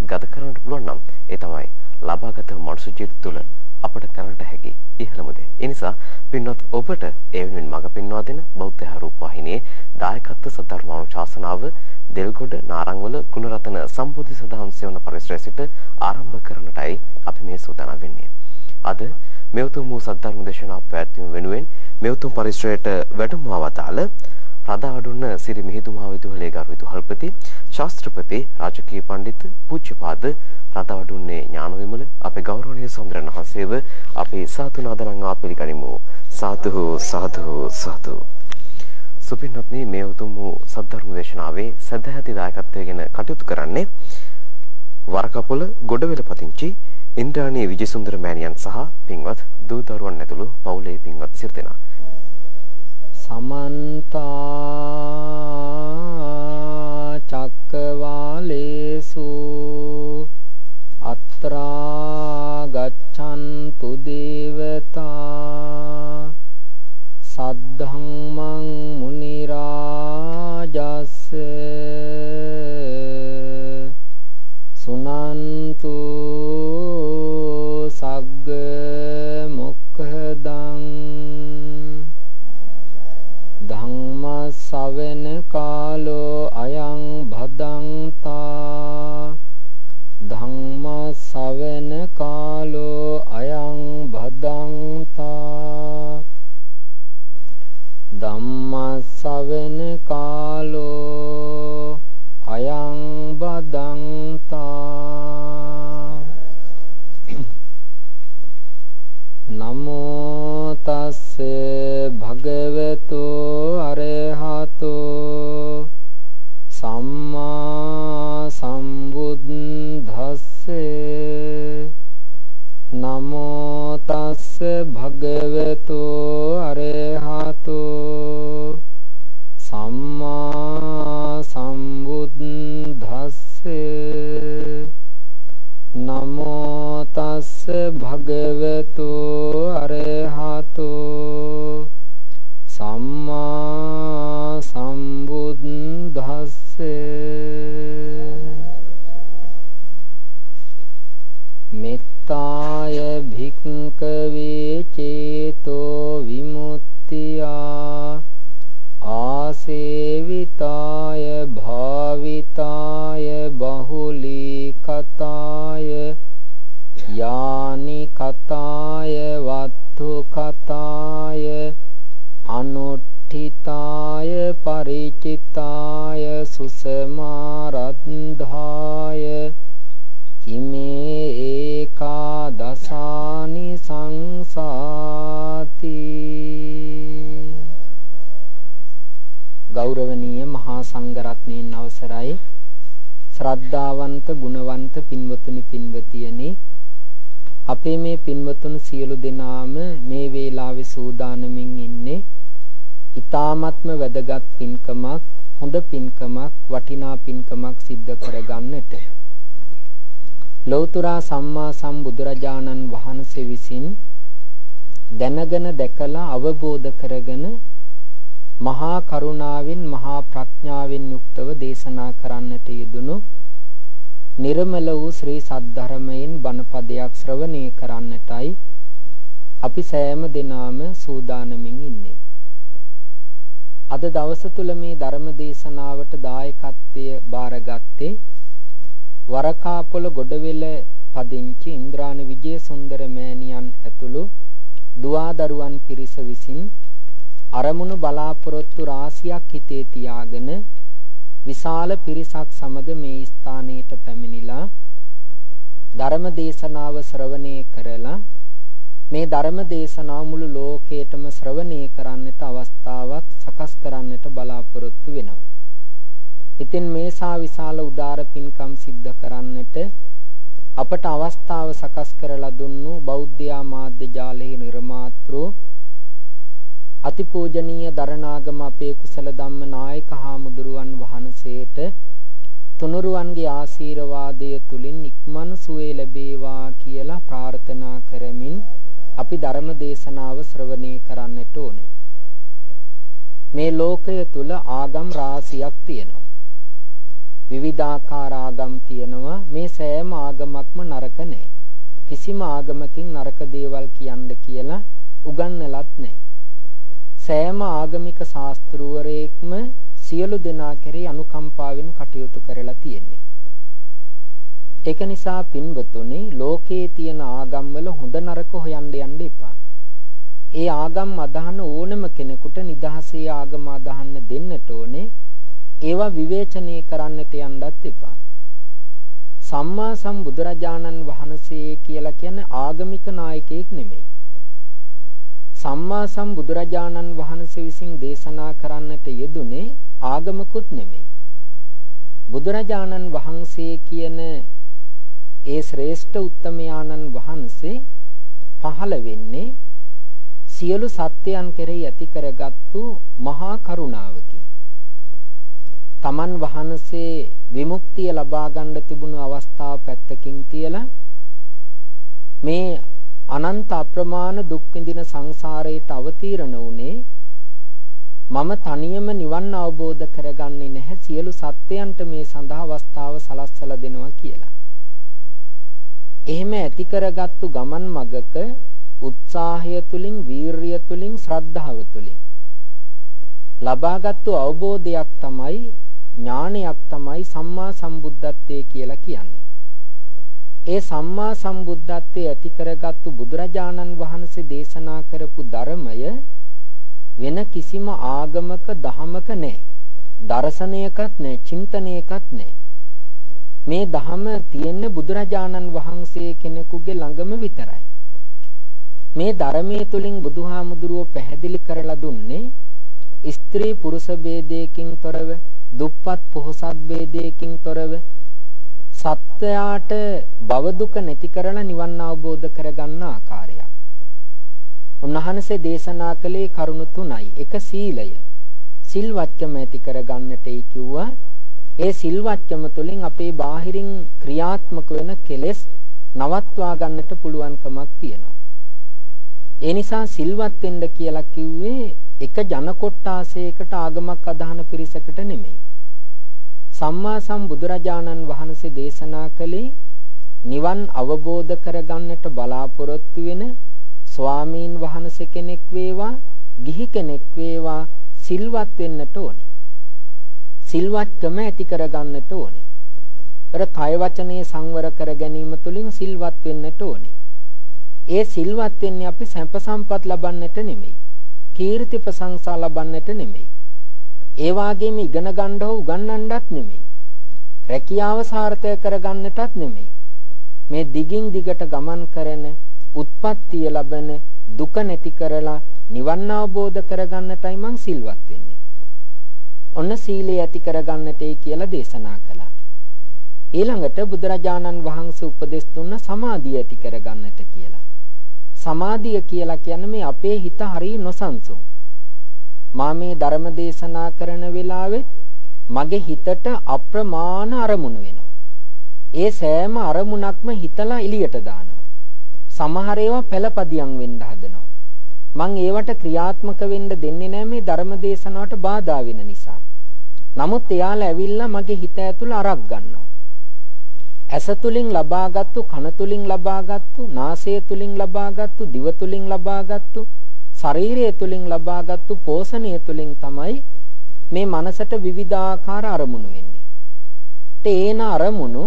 ජීවිතයක් ගත කරන්නට පුළුවන් නම් ඒ තමයි ලබාගත මනුෂ්‍ය ජීවිත තුළ අපට කරන්නට හැකි ඉහළම දේ. ඒ නිසා පින්වත් ඔබට ඒ වෙනුවෙන් මඟ පෙන්වා දෙන බෞද්ධ රූප වාහිනියේ දායකත්ව සද්ධර්මානුශාසනාව දෙල්ගොඩ නාරංවල ගුණරතන සම්බෝධි සදහම් සෙවන පරිසරය සිට ආරම්භ කරන්නටයි අපි මේ සූදානම් වෙන්නේ. අද මෙවතුම් වූ සද්ධර්ම දේශනා පැවැත්වීම වෙනුවෙන් මෙවතුම් පරිසරයට වැඩමව වදාළ රදාවඩුන්න සිරි මිහිඳු මහවිදුහලේ ගරු විදුහල්පති ශාස්ත්‍රපති රාජකීය පඬිතු පූජ්‍යපාද රදාවඩුන්නේ ඥානවිමල අපේ ගෞරවනීය සොඳුරන් වහන්සේව අපි සාතු නාදරංගා පිළිගනිමු. සාදු සාදු සාදු සුපින්වත්නි මේ උතුම් වූ සද්ධර්ම දේශනාවේ සදැහැති දායකත්වයෙන් කටයුතු කරන්නේ වරකපොළ ගොඩවෙල පදිංචි ඉන්ද්‍රාණී විජේසුන්දර මෑණියන් සහ පින්වත් දූ දරුවන් ඇතුළු පවුලේ පින්වත් සිය දෙනා සමන්තා චක්කවාලේසු අත්‍රා ගච්ඡන්තු දේවතා ඊ타ත්ම වැදගත් පින්කමක් හොඳ පින්කමක් වටිනා පින්කමක් සිද්ධ කරගන්නට ලෞතර සම්මා සම්බුදුරජාණන් වහන්සේ විසින් දැනගෙන දැකලා අවබෝධ කරගෙන මහා කරුණාවෙන් මහා ප්‍රඥාවෙන් යුක්තව දේශනා කරන්නට යෙදුණු නිර්මල වූ ශ්‍රී සද්ධර්මයෙන් බණපදයක් ශ්‍රවණය කරන්නටයි අපි සෑම දිනාම සූදානමින් ඉන්නේ. අද දවස තුල මේ ධර්ම දේශනාවට දායකත්වය බාරගත්තේ වරකාපොළ ගොඩවෙල පදිංචි ඉන්ද්‍රාණි විජේසුන්දර මෑණියන් ඇතුළු දුවදරුවන් පිරිස විසින් අරමුණු බලාපොරොත්තු රාශියක් හිතේ තියාගෙන විශාල පිරිසක් සමග මේ ස්ථානයට පැමිණිලා ධර්ම දේශනාව ශ්‍රවණය කරලා මේ ධර්ම දේශනාව මුළු ලෝකයටම ශ්‍රවණය කරන්නට අවස්ථාවක් සකස් කරන්නට බලාපොරොත්තු වෙනවා. ඉතින් මේසා විශාල උදාර පින්කම් සිද්ධ කරන්නට අපට අවස්ථාව සකස් කරලා දුන්නු බෞද්ධ මාධ්‍ය ජාලයේ නිර්මාතෘ අතිපූජනීය දරණාගම අපේ කුසල ධම්ම නායක හාමුදුරුවන් වහන්සේට තුනුරුවන්ගේ ආශීර්වාදය තුලින් ඉක්මන් සුවේ ලැබේවා කියලා ප්‍රාර්ථනා කරමින් අපි ධර්ම දේශනාව ශ්‍රවණය කරන්නට ඕනේ. මේ ලෝකය තුල ආගම් රාශියක් තියෙනවා. විවිධාකාර ආගම් තියෙනවා. මේ සෑම ආගමක්ම නරක නෑ. කිසිම ආගමකින් නරක දේවල් කියන්න කියලා උගන්වලත් නෑ. සෑම ආගමික ශාස්ත්‍රූවරයෙක්ම සියලු දෙනා කෙරෙහි අනුකම්පාවෙන් කටයුතු කරලා තියෙන්නේ. ඒක නිසා පින්වතුනි ලෝකයේ තියෙන ආගම්වල හොඳ නරක හොයන්න යන්න එපා. ඒ ආගම් අදහන ඕනම කෙනෙකුට නිදහසේ ආගම අදහන්න දෙන්නට ඕනේ. ඒවා විවේචනය කරන්නට යන්නත් එපා. සම්මා සම්බුදුරජාණන් වහන්සේ කියලා කියන්නේ ආගමික නායකයෙක් නෙමෙයි. සම්මා සම්බුදුරජාණන් වහන්සේ විසින් දේශනා කරන්නට යෙදුනේ ආගමකුත් නෙමෙයි. බුදුරජාණන් වහන්සේ කියන ඒ ශ්‍රේෂ්ඨ උත්තමයාණන් වහන්සේ පහළ වෙන්නේ සියලු සත්‍යයන් කෙරෙහි ඇති කරගත්තු මහා කරුණාවකින් තමන් වහන්සේ විමුක්තිය ලබා ගන්න තිබුණු අවස්ථාව පැත්තකින් තියලා මේ අනන්ත අප්‍රමාණ දුක් විඳින සංසාරයට අවතීර්ණ වුණේ මම තනියම නිවන් අවබෝධ කරගන්නේ නැහැ සියලු සත්‍යයන්ට මේ සඳහා අවස්ථාව සලස්සලා දෙනවා කියලා. එහෙම ඇති කරගත්තු ගමන් මගක උත්සාහය තුලින් වීරිය තුලින් ශ්‍රද්ධාව තුලින් ලබාගත්තු අවබෝධයක් තමයි ඥානයක් තමයි සම්මා සම්බුද්ධත්වයේ කියලා කියන්නේ. ඒ සම්මා සම්බුද්ධත්වයේ ඇති කරගත්තු බුදුරජාණන් වහන්සේ දේශනා කරපු ධර්මය වෙන කිසිම ආගමක දහමක නැහැ. දර්ශනයකත් නැහැ, චින්තනයකත් නැහැ. මේ ධහම තියෙන්නේ බුදුරජාණන් වහන්සේ කෙනෙකුගේ ළඟම විතරයි. මේ ධර්මයේ තුලින් බුදුහාමුදුරුව පැහැදිලි කරලා දුන්නේ ස්ත්‍රී පුරුෂ ભેදයකින් තොරව දුප්පත් පොහොසත් ભેදයකින් තොරව සත්‍යයට භව දුක නැති කරලා නිවන් අවබෝධ කරගන්න ආකාරය. උන්වහන්සේ දේශනා කළේ කරුණු තුනයි. එක සීලය. සිල්වත්කම ඇති කරගන්නටයි කිව්වා. ඒ සිල්වත්කම තුළින් අපේ බාහිරින් ක්‍රියාත්මක වෙන කෙලෙස් නවත්වා ගන්නට පුළුවන්කමක් තියෙනවා. ඒ නිසා සිල්වත් වෙන්න කියලා කිව්වේ එක ජන කොට්ටාසයකට ආගමක් අදහන පිරිසකට නෙමෙයි. සම්මා සම්බුදුරජාණන් වහන්සේ දේශනා කළේ නිවන් අවබෝධ කරගන්නට බලාපොරොත්තු වෙන ස්වාමීන් වහන්සේ කෙනෙක් වේවා, ගිහි කෙනෙක් වේවා සිල්වත් වෙන්නට ඕනේ. සිල්වත්කම ඇති කරගන්නට ඕනේ. අර කය වචනේ සංවර කර ගැනීම තුළින් සිල්වත් වෙන්නට ඕනේ. ඒ සිල්වත් වෙන්නේ අපි සැප සම්පත් ලබන්නට නෙමෙයි. කීර්ති ප්‍රශංසා ලබන්නට නෙමෙයි. ඒ වාගේම ඉගෙන ගන්න හෝ උගන්වන්නත් නෙමෙයි. රැකියාව සාර්ථක කරගන්නටත් නෙමෙයි. මේ දිගින් දිගට ගමන් කරන උත්පත්තිය ලබන දුක නැති කරලා නිවන් අවබෝධ කරගන්නටයි මං සිල්වත් වෙන්නේ. ඔන්න සීලය ඇති කරගන්නටයි කියලා දේශනා කළා. ඊළඟට බුදුරජාණන් වහන්සේ උපදෙස් දුන්න සමාධිය ඇති කරගන්නට කියලා. සමාධිය කියලා කියන්නේ මේ අපේ හිත හරිය නොසන්සුන්. මා මේ ධර්ම දේශනා කරන වෙලාවෙත් මගේ හිතට අප්‍රමාණ අරමුණු වෙනවා. ඒ සෑම අරමුණක්ම හිතලා එළියට දානවා. සමහර ඒවා පළපදියම් වෙන්න හදනවා. මං ඒවට ක්‍රියාත්මක වෙන්න දෙන්නේ නැහැ මේ ධර්ම දේශනාවට බාධා වෙන නිසා. නමුත් එයාලා ඇවිල්ලා මගේ හිත ඇතුළ අරක් ගන්නවා. ඇස තුලින් ලබාගත්තු කන තුලින් ලබාගත්තු නාසය තුලින් ලබාගත්තු දිව තුලින් ලබාගත්තු ශරීරය තුලින් ලබාගත්තු පෝෂණය තුලින් තමයි මේ මනසට විවිධාකාර අරමුණු වෙන්නේ. තේන අරමුණු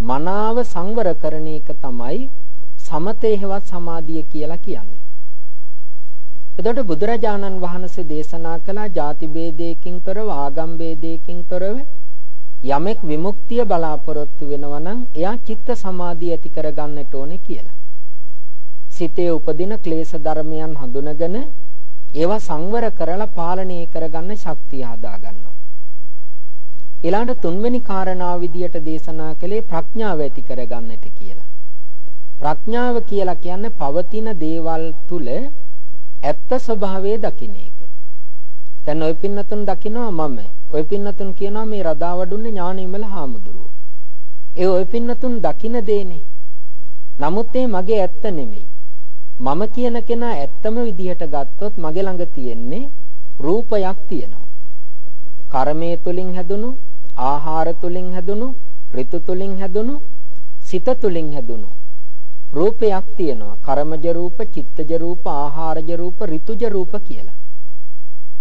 මනාව සංවර කරන එක තමයි සමතේහවත් සමාධිය කියලා කියන්නේ. එතකොට බුදුරජාණන් වහන්සේ දේශනා කළා ಜಾති ભેදයකින් තොරව ආගම් ભેදයකින් තොරව යමෙක් විමුක්තිය බලාපොරොත්තු වෙනවා නම් එයා චිත්ත සමාධිය ඇති කරගන්නට ඕනේ කියලා. සිතේ උපදින ක්ලේශ ධර්මයන් හඳුනගෙන ඒවා සංවර කරලා පාලනය කරගන්න ශක්තිය හදාගන්නවා. ඊළඟට තුන්වෙනි කාරණා විදියට දේශනා කළේ ප්‍රඥාව ඇති කරගන්නට කියලා. ප්‍රඥාව කියලා කියන්නේ පවතින දේවල් තුල ඇත්ත ස්වභාවය දකින්න එක. දැන් ওই පින්නතුන් දකිනවා මම. ওই පින්නතුන් කියනවා මේ රදාවඩුන්නේ ඥානීමල හාමුදුරුවෝ. ඒ ওই පින්නතුන් දකින දේනේ. නමුත් ඒ මගේ ඇත්ත නෙමෙයි. මම කියන කෙනා ඇත්තම විදිහට ගත්තොත් මගේ ළඟ තියෙන්නේ රූපයක් තියෙනවා. කර්මයේ තුලින් හැදුණු, ආහාර තුලින් හැදුණු, ඍතු තුලින් හැදුණු, සිත තුලින් හැදුණු රූපයක් තියෙනවා. කර්මජ රූප, චිත්තජ රූප, ආහාරජ රූප, ඍතුජ රූප කියලා.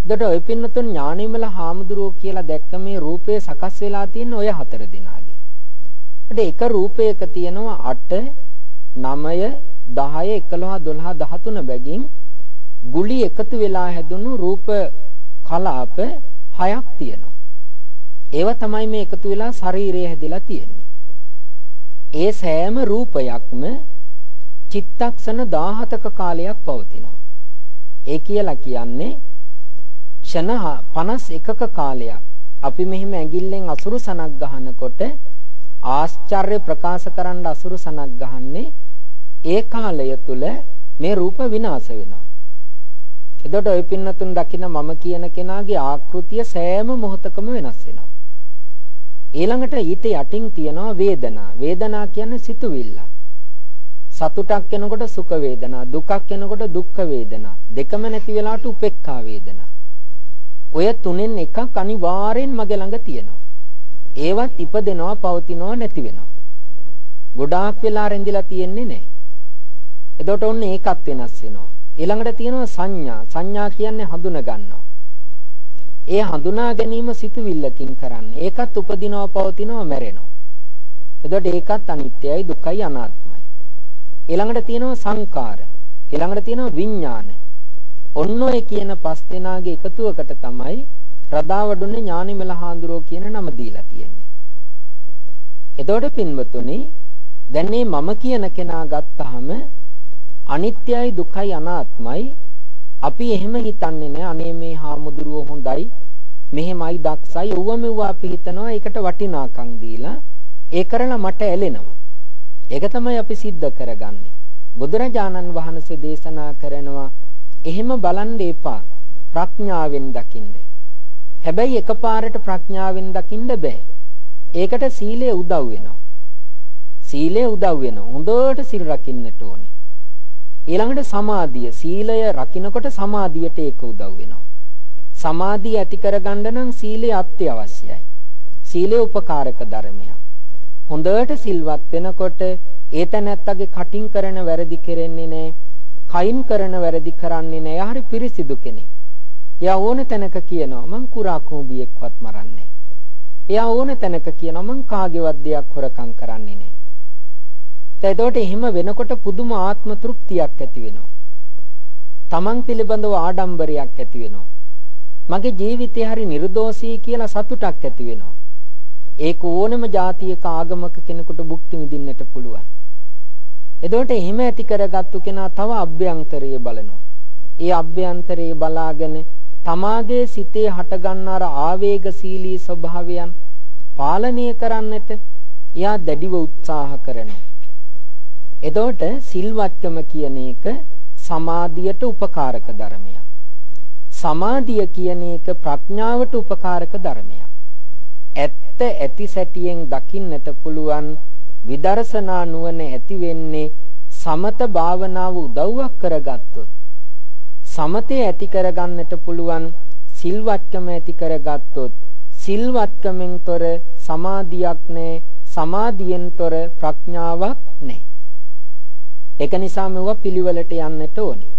එතකොට ඔය පින්නතුන් ඥානිමල හාමුදුරුවෝ කියලා දැක්ක මේ රූපය සකස් වෙලා තියෙන ඔය හතර දිනාගේ. එතකොට එක රූපයක තියෙනවා 8 9 10 11 12 13 බැගින් ගුලි එකතු වෙලා හැදුණු රූප කලාප හයක් තියෙනවා. ඒව තමයි මේ එකතු වෙලා ශරීරය හැදිලා තියෙන්නේ. ඒ සෑම රූපයක්ම චිත්තක්ෂණ 17ක කාලයක් පවතිනවා. ඒ කියලා කියන්නේ ක්ෂණ 51ක කාලයක් අපි මෙහිම ඇඟිල්ලෙන් අසුරු සනක් ගහනකොට ආශ්චර්ය ප්‍රකාශ කරන්න අසුරු සනක් ගහන්නේ ඒ කාලය තුල මේ රූප විනාශ වෙනවා. එතකොට ඔය පින්නතුන් දකින මම කියන කෙනාගේ ආකෘතිය සෑම මොහොතකම වෙනස් වෙනවා. ඊළඟට ඊට යටින් තියනවා වේදනා. වේදනා කියන්නේ සිතුවිල්ල. සතුටක් එනකොට සුඛ වේදනා, දුකක් එනකොට දුක්ඛ වේදනා. දෙකම නැති වෙලාවට උපේක්ඛා වේදනා. ඔය තුනෙන් එකක් අනිවාර්යෙන් මගේ ළඟ තියෙනවා. ඒවත් ඉපදෙනවා, පවතිනවා, නැති වෙනවා. ගොඩාක් වෙලා රැඳිලා තියෙන්නේ නැහැ. එතකොට ඔන්න ඒකත් වෙනස් වෙනවා. ඊළඟට තියෙනවා සංඥා. සංඥා කියන්නේ හඳුන ගන්නවා. ඒ හඳුනා ගැනීම සිතුවිල්ලකින් කරන්නේ. ඒකත් උපදිනවා, පවතිනවා, මැරෙනවා. එතකොට ඒකත් අනිත්‍යයි, දුකයි, අනාත්මයි. ඊළඟට තියෙනවා සංකාර. ඊළඟට තියෙනවා විඥාන. ඔන්න ඔය කියන පස් දෙනාගේ එකතුවකට තමයි රදාවඩුනේ ඥානිමල හාඳුරෝ කියන නම දීලා තියෙන්නේ. එතකොට පින්වතුනි දැන් මේ මම කියන කෙනා ගත්තාම අනිත්‍යයි දුකයි අනාත්මයි අපි එහෙම හිතන්නේ නෑ අනේ මේ හාමුදුරුවෝ හොඳයි මෙහෙමයි දක්ෂයි ඌව මෙව්ව අපි හිතනවා ඒකට වටිනාකම් දීලා ඒ කරලා මට ඇලෙනවා ඒක තමයි අපි සිද්ධ කරගන්නේ. බුදුරජාණන් වහන්සේ දේශනා කරනවා එහෙම බලන් එපා. ප්‍රඥාවෙන් දකින්න. හැබැයි එකපාරට ප්‍රඥාවෙන් දකින්න බෑ. ඒකට සීලය උදව් වෙනවා. සීලය උදව් වෙනවා. හොඳට සිල් රකින්නට ඕනේ. ඊළඟට සමාධිය. සීලය රකින්නකොට සමාධියට ඒක උදව් වෙනවා. සමාධිය ඇති කරගන්න නම් සීලය අත්‍යවශ්‍යයි. සීලය උපකාරක ධර්මයක්. හොඳට සිල්වත් වෙනකොට ඒතනත්තගේ කටින් කරන වැරදි කෙරෙන්නේ නැහැ. කයින් කරන වැරදි කරන්නේ නැහැ. හරි පිරිසිදු කෙනෙක්. එයා ඕන තැනක කියනවා මං කුරා කුඹියෙක්වත් මරන්නේ. එයා ඕන තැනක කියනවා මං කාගේවත් දෙයක් හොරකම් කරන්නේ නැහැ. එතකොට එහෙම වෙනකොට පුදුම ආත්ම තෘප්තියක් ඇති වෙනවා. Taman පිළිබඳව ආඩම්බරයක් ඇති වෙනවා. මගේ ජීවිතේ හරි නිර්දෝෂී කියලා සතුටක් ඇති වෙනවා. ඒක ඕනම જાතියක ආගමක කෙනෙකුට භුක්ති විඳින්නට පුළුවන්. එතකොට එහෙම ඇති කරගත්තු කෙනා තව අභ්‍යන්තරයේ බලනවා. ඒ අභ්‍යන්තරයේ බලාගෙන තමාගේ සිතේ හටගන්නා ආවේගශීලී ස්වභාවයන් පාලනය කරන්නට එයා දැඩිව උත්සාහ කරනවා. එතකොට සිල්වත්කම කියන එක සමාධියට උපකාරක ධර්මයක්. සමාධිය කියන එක ප්‍රඥාවට උපකාරක ධර්මයක්. ඇත්ත ඇති සැටියෙන් දකින්නට පුළුවන් විදර්ශනා නුවණ ඇති වෙන්නේ සමත භාවනාව උදව්වක් කරගත්තොත්. සමතේ ඇති කරගන්නට පුළුවන් සිල්වත්කම ඇති කරගත්තොත් සිල්වත්කමෙන් තොර සමාධියක් නැහැ සමාධියෙන් තොර ප්‍රඥාවක් නැහැ ඒක නිසා මෙවුවා පිළිවෙලට යන්නට ඕනේ.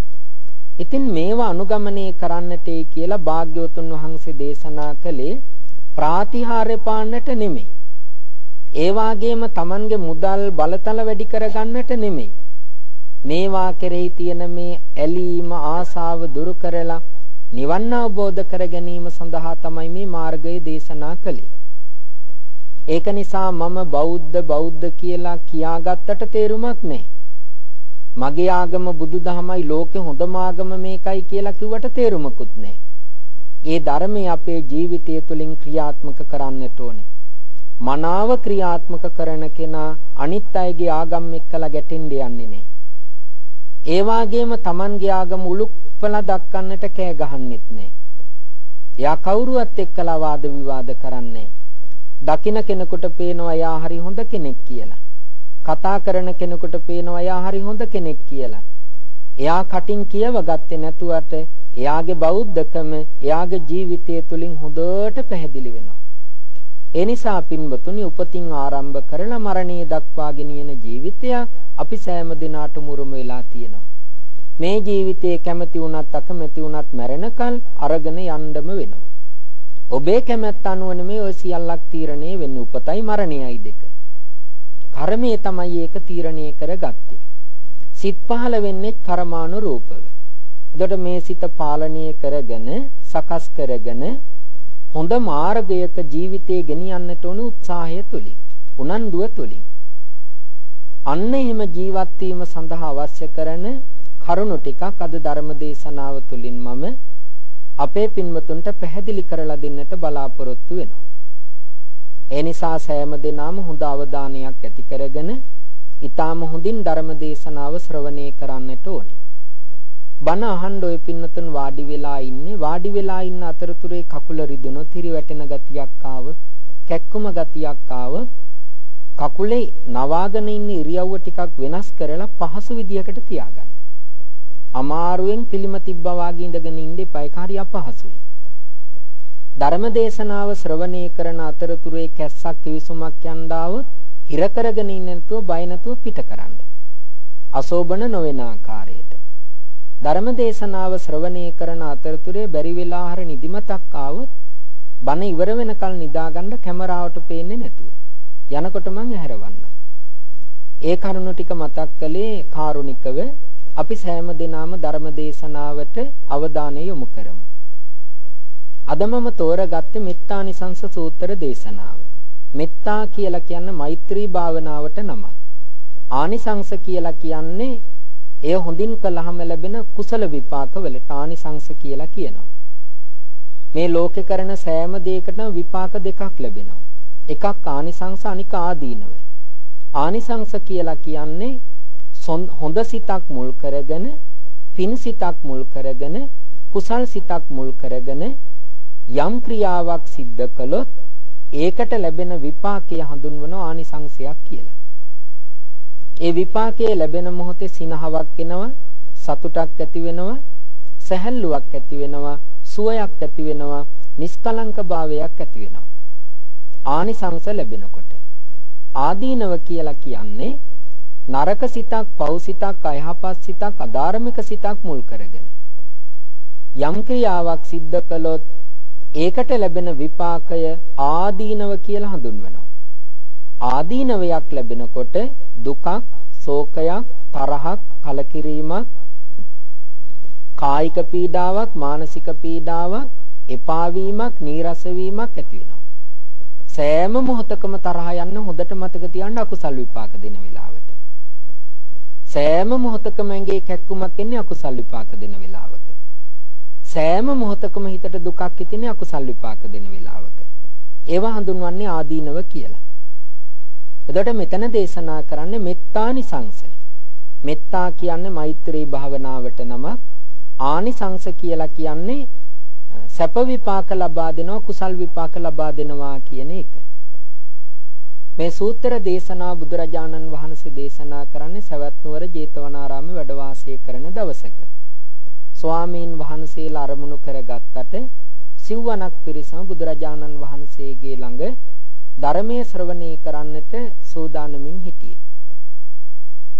ඉතින් මේවා අනුගමනය කරන්නටයි කියලා භාග්‍යවතුන් වහන්සේ දේශනා කළේ ප්‍රාතිහාර්ය පාන්නට නෙමෙයි. ඒ වාගේම Tamange මුදල් බලතල වැඩි කරගන්නට නෙමෙයි. මේවා කෙරෙහි තියෙන මේ ඇලීම ආසාව දුරු කරලා නිවන් අවබෝධ කර ගැනීම සඳහා තමයි මේ මාර්ගය දේශනා කළේ. ඒක නිසා මම බෞද්ධ බෞද්ධ කියලා කියාගත්තට තේරුමක් නැහැ. මගේ ආගම බුදුදහමයි ලෝකේ හොඳම ආගම මේකයි කියලා කිව්වට තේරුමකුත් නැහැ. ඒ ධර්මය අපේ ජීවිතය තුළින් ක්‍රියාත්මක කරන්නට ඕනේ. මනාව ක්‍රියාත්මක කරන කෙනා අනිත් අයගේ ආගම් එක්කලා ගැටෙන්න යන්නේ නැහැ. ඒ වාගේම Tamanගේ ආගම උලුප්පලා දක්වන්නට කෑ ගහන්නෙත් නැහැ. එයා කවුරුවත් එක්කලා වාද විවාද කරන්නේ දකින්න කෙනෙකුට පේනවා එයා හරි හොඳ කෙනෙක් කියලා. කතා කරන කෙනෙකුට පේනවා එයා හරි හොඳ කෙනෙක් කියලා. එයා කටින් කියව ගත්තේ නැතුවට එයාගේ බෞද්ධකම එයාගේ ජීවිතය තුළින් හොඳට පැහැදිලි වෙනවා. ඒ නිසා පින්වතුනි උපතින් ආරම්භ කරලා මරණය දක්වා ගෙනියන ජීවිතයක් අපි සෑම දිනාටම උරුම වෙලා තියෙනවා. මේ ජීවිතයේ කැමති වුණත් අකමැති වුණත් මැරෙනකල් අරගෙන යන්නම වෙනවා. ඔබේ කැමැත්ත අනුව නෙමෙයි ඔය සියල්ලක් තීරණය වෙන්නේ උපතයි මරණයයි දෙක. කර්මය තමයි ඒක තීරණය කරගත්තේ. සිත් පහළ වෙන්නේ කර්මානුරූපව. එතකොට මේ සිත පාලනය කරගෙන සකස් කරගෙන හොඳ මාර්ගයක ජීවිතේ ගෙනියන්නට උණු උත්සාහය තුලින් උනන්දුව තුලින් අන්න එහෙම ජීවත් වීම සඳහා අවශ්‍ය කරන කරුණු ටිකක් අද ධර්ම දේශනාව තුලින් මම අපේ පින්වතුන්ට පැහැදිලි කරලා දෙන්නට බලාපොරොත්තු වෙනවා. ඒ නිසා සෑම දිනම හොඳ අවධානයක් ඇති කරගෙන ඊටාම හොඳින් ධර්ම දේශනාව ශ්‍රවණය කරන්නට ඕනේ. බණ අහන්න ඔය පින්නතුන් වාඩි වෙලා ඉන්නේ වාඩි වෙලා ඉන්න අතරතුරේ කකුල රිදුනොත් හිරි වැටෙන ගතියක් ආවොත් කැක්කුම ගතියක් ආවොත් කකුලේ නවාගෙන ඉන්න ඉරියව්ව ටිකක් වෙනස් කරලා පහසු විදියකට තියාගන්න. අමාරුවෙන් පිළිම තිබ්බා වාගේ ඉඳගෙන ඉන්න එපා ඒක හරි අපහසුයි. ධර්ම දේශනාව ශ්‍රවණය කරන අතරතුරේ කැස්සක් කිවිසුමක් යන්දාවොත් හිර කරගෙන ඉන්න නැතුව බය නැතුව පිට කරන්න. අසෝබන නොවන ආකාරයට. ධර්ම දේශනාව ශ්‍රවණය කරන අතරතුරේ බැරි වෙලා හර නිදිමතක් ආවොත් බණ ඉවර වෙනකල් නිදාගන්න කැමරාවට පේන්නේ නැතුව. යනකොට මං ඇහැරවන්න. ඒ කරුණු ටික මතක් කළේ කාරුණිකව අපි සෑම දිනම ධර්ම දේශනාවට අවධානය යොමු කරමු. අද මම තෝරගත්තේ මෙත්තානිසංස සූත්‍ර දේශනාව. මෙත්තා කියලා කියන්නේ මෛත්‍රී භාවනාවට නම. ආනිසංස කියලා කියන්නේ එය හොඳින් කළාම ලැබෙන කුසල විපාක වලට ආනිසංස කියලා කියනවා. මේ ලෝකේ කරන සෑම දෙයකටම විපාක දෙකක් ලැබෙනවා. එකක් ආනිසංස අනික ආදීනව. ආනිසංස කියලා කියන්නේ හොඳ සිතක් මුල් කරගෙන පින් සිතක් මුල් කරගෙන කුසල් සිතක් මුල් කරගෙන යම් ක්‍රියාවක් සිද්ධ කළොත් ඒකට ලැබෙන විපාකය හඳුන්වනවා ආනිසංසයක් කියලා. ඒ විපාකයේ ලැබෙන මොහොතේ සිනහවක් එනවා, සතුටක් ඇති වෙනවා, සැහැල්ලුවක් ඇති වෙනවා, සුවයක් ඇති වෙනවා, නිස්කලංක භාවයක් ඇති වෙනවා. ආනිසංස ලැබෙනකොට ආදීනව කියලා කියන්නේ නරක සිතක්, පව් සිතක්, අයහපත් සිතක්, අධාර්මික සිතක් මුල් කරගෙන යම් ක්‍රියාවක් සිද්ධ කළොත් ඒකට ලැබෙන විපාකය ආදීනව කියලා හඳුන්වනවා. ආදීනවයක් ලැබෙනකොට දුකක්, ශෝකයක්, තරහක්, කලකිරීමක්, කායික පීඩාවක්, මානසික පීඩාවක්, එපා වීමක්, නීරස වීමක් ඇති වෙනවා. සෑම මොහොතකම තරහ යන්න හොඳට මතක තියාගන්න අකුසල් විපාක දෙන වෙලාවට. සෑම මොහොතකම ඇඟේ කැක්කුමක් එන්නේ අකුසල් විපාක දෙන වෙලාවක. සෑම මොහොතකම හිතට දුකක් හිතෙන්නේ අකුසල් විපාක දෙන වෙලාවක. ඒවා හඳුන්වන්නේ ආදීනව කියලා. එතකොට මෙතන දේශනා කරන්නේ මෙත්තානිසංස. මෙත්තා කියන්නේ මෛත්‍රී භාවනාවට නමක්. ආනිසංස කියලා කියන්නේ සැප විපාක ලබා දෙනවා කුසල් විපාක ලබා දෙනවා කියන එක. මේ සූත්‍ර දේශනා බුදුරජාණන් වහන්සේ දේශනා කරන්නේ සවැත් නුවර ජේතවනාරාමේ වැඩ වාසය කරන දවසක. ස්වාමීන් වහන්සේලා අරමුණු කරගත්තට සිව්වනක් පිරිසම බුදුරජාණන් වහන්සේගේ ළඟ ධර්මයේ ශ්‍රවණය කරන්නට සූදානමින් හිටියේ.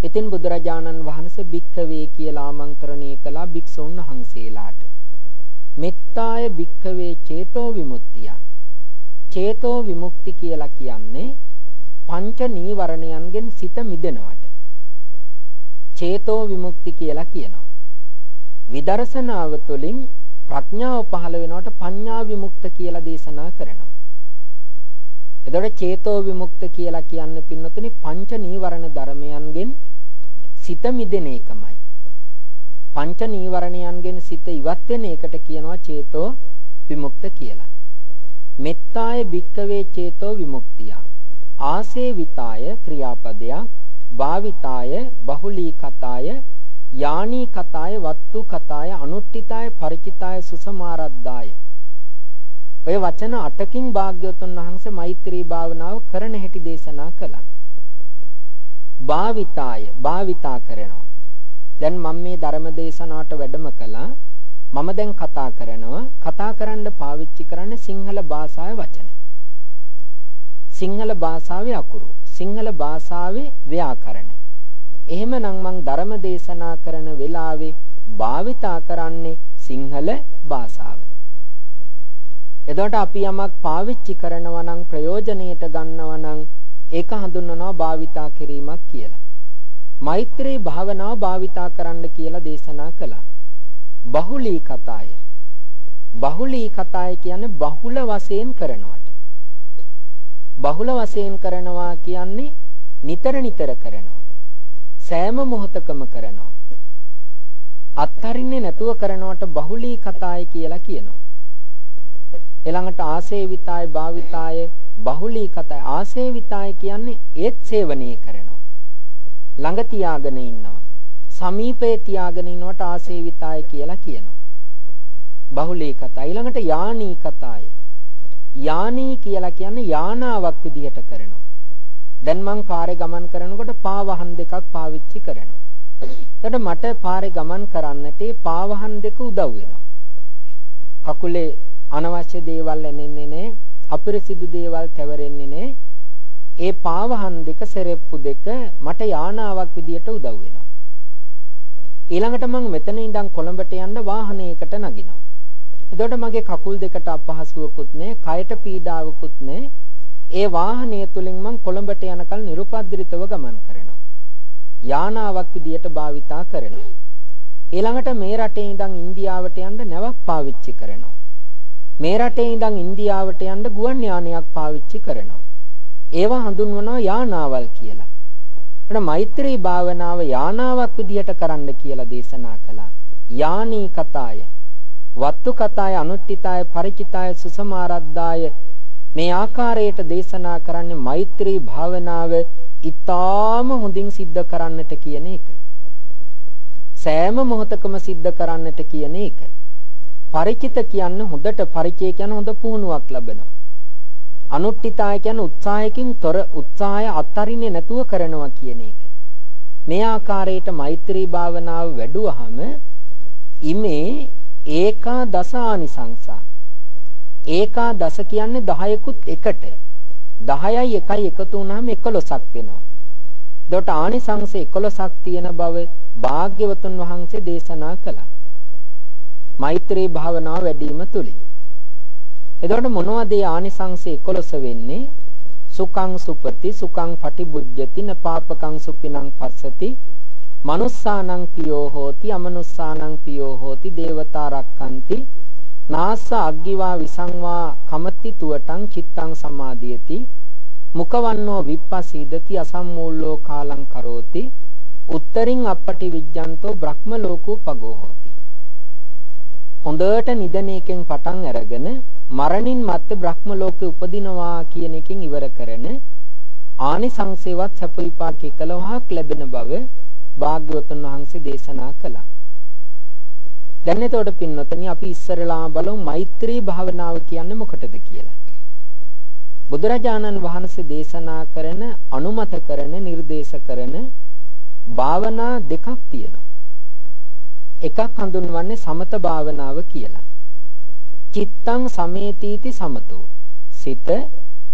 ඉතින් බුදුරජාණන් වහන්සේ භික්ඛවේ කියලා ආමන්ත්‍රණය කළා භික්ෂුන් වහන්සේලාට. මෙත්තාය භික්ඛවේ චේතෝ විමුක්තිය. චේතෝ විමුක්ති කියලා කියන්නේ පංච නීවරණයන්ගෙන් සිත මිදෙනවට. චේතෝ විමුක්ති කියලා කියනවා. විදර්ශනාව තුළින් ප්‍රඥාව පහළ වෙනවට පඤ්ඤා විමුක්ත කියලා දේශනා කරනවා. එතකොට චේතෝ විමුක්ත කියලා කියන්නේ පින්නතුනි පංච නීවරණ ධර්මයන්ගෙන් සිත මිදෙන එකමයි. පංච නීවරණයන්ගෙන් සිත ඉවත් වෙන එකට කියනවා චේතෝ විමුක්ත කියලා. මෙත්තාය භික්කවේ චේතෝ විමුක්තිය. ආසේවිතාය ක්‍රියාපදයක් භාවිතාය බහුලී කතාය යානී කතාය වත්තු කතාය අනුට්ඨිතාය ಪರಿචිතාය සුසමාරද්දාය ඔය වචන 8කින් භාග්‍යවතුන් වහන්සේ මෛත්‍රී භාවනාව කරන හැටි දේශනා කළා. භාවිතාය භාවිතා කරනවා. දැන් මම මේ ධර්ම දේශනාවට වැඩම කළා. මම දැන් කතා කරනවා කතා කරන්න පාවිච්චි කරන්නේ සිංහල භාෂාවේ වචන. සිංහල භාෂාවේ අකුරු. සිංහල භාෂාවේ ව්‍යාකරණ. එහෙමනම් මං ධර්ම දේශනා කරන වෙලාවේ භාවිතා කරන්නේ සිංහල භාෂාව. එතකොට අපි යමක් පාවිච්චි කරනවා නම් ප්‍රයෝජනෙට ගන්නවා නම් ඒක හඳුන්වනවා භාවිතා කිරීමක් කියලා. මෛත්‍රී භාවනාව භාවිතා කරන්න කියලා දේශනා කළා. බහුලී කතාය. බහුලී කතාය කියන්නේ බහුල වශයෙන් කරනවට. බහුල වශයෙන් කරනවා කියන්නේ නිතර නිතර කරනවා. සෑම මොහොතකම කරනවා. අත්හරින්නේ නැතුව කරනවට බහුලී කතාය කියලා කියනවා. ඊළඟට ආසේවිතාය භාවිතාය බහුලී කතාය ආසේවිතාය කියන්නේ ඒත් සේවනය කරනවා. ළඟ තියාගෙන ඉන්නවා. සමීපේ තියාගෙන ඉන්නවට ආසේවිතාය කියලා කියනවා. බහුලී කතා. ඊළඟට යානී කතාය. යානී කියලා කියන්නේ යානාවක් විදිහට කරනවා. දැන් මං පාරේ ගමන් කරනකොට පාවහන් දෙකක් පාවිච්චි කරනවා. එතකොට මට පාරේ ගමන් කරන්නට පාවහන් දෙක උදව් වෙනවා. කකුලේ අනවශ්‍ය දේවල් එන්නේ නැහැ. අපිරිසිදු දේවල් තැවරෙන්නේ නැහැ. ඒ පාවහන් දෙක සෙරෙප්පු දෙක මට යානාවක් විදියට උදව් වෙනවා. ඊළඟට මම මෙතන ඉඳන් කොළඹට යන්න වාහනයකට නගිනවා. එතකොට මගේ කකුල් දෙකට අපහසුවකුත් නැහැ, කයට පීඩාවකුත් නැහැ. ඒ වාහනය තුලින් මම කොළඹට යනකල් නිරුපද්‍රිතව ගමන් කරනවා. යානාවක් විදියට භාවිතා කරනවා. ඊළඟට මේ රටේ ඉඳන් ඉන්දියාවට යන්න නැවක් පාවිච්චි කරනවා. මේ රටේ ඉඳන් ඉන්දියාවට යන්න ගුවන් යානයක් පාවිච්චි කරනවා. ඒවා හඳුන්වනවා යානාවල් කියලා. එතන මෛත්‍රී භාවනාව යානාවක් විදිහට කරන්න කියලා දේශනා කළා. යානී කතාය, වත්තු කතාය, අනුට්ඨිතාය, ಪರಿචිතාය, සුසමාරද්දාය මේ ආකාරයට දේශනා කරන්නේ මෛත්‍රී භාවනාව ඊටාම හොඳින් සිද්ධ කරන්නට කියන එක. සෑම මොහොතකම සිද්ධ කරන්නට කියන එක. පරිචිත කියන්න හොඳට පරිචය කියන හොඳ පුහුණුවක් ලැබෙනවා. අනුට්ඨිතාය කියන උත්සාහයකින් තොර උත්සාහය අත්හරින්නේ නැතුව කරනවා කියන එක. මේ ආකාරයට මෛත්‍රී භාවනාව වැඩුවහම ඉමේ ඒකා දසානිසංසා ඒකා දස කියන්නේ 10කුත් එකට 10යි 1යි එකතු වුණාම 11ක් වෙනවා. එතකොට ආනිසංස 11ක් තියෙන බව භාග්‍යවතුන් වහන්සේ දේශනා කළා. මෛත්‍රී භාවනාව වැඩිම තුලින් එතකොට මොනවද ඒ ආනිසංස 11 වෙන්නේ? සුඛං සුපති සුඛං පටිබුද්ධති නපාපකං සුපිනං පස්සති මනුස්සානං පියෝ හෝති අමනුස්සානං පියෝ හෝති දේවතා රක්칸ති නාස අග්ගිවා විසංවා කමති තුවටං චිත්තං සමාදියති මුකවන්නෝ විප්පසීදති අසම්මූල්ලෝ කාලං කරෝති උත්තරින් අපටි විජ්ජන්තෝ බ්‍රහ්ම ලෝකෝ පගෝ හෝති හොඳට නිදනේකෙන් පටන් අරගෙන මරණින් මත්තේ බ්‍රහ්ම ලෝකේ උපදිනවා කියන එකෙන් ඉවර කරන ආනිසංසේවත් සැප විපාක එකලවහක් ලැබෙන බව භාග්‍යවතුන් වහන්සේ දේශනා කළා. දැන් එතකොට පින්නොතනි අපි ඉස්සරලා බලමු මෛත්‍රී භාවනාව කියන්නේ මොකටද කියලා. බුදුරජාණන් වහන්සේ දේශනා කරන අනුමත කරන නිර්දේශ කරන භාවනා දෙකක් තියෙනවා. එකක් හඳුන්වන්නේ සමත භාවනාව කියලා. චිත්තං සමේතීති සමතෝ. සිත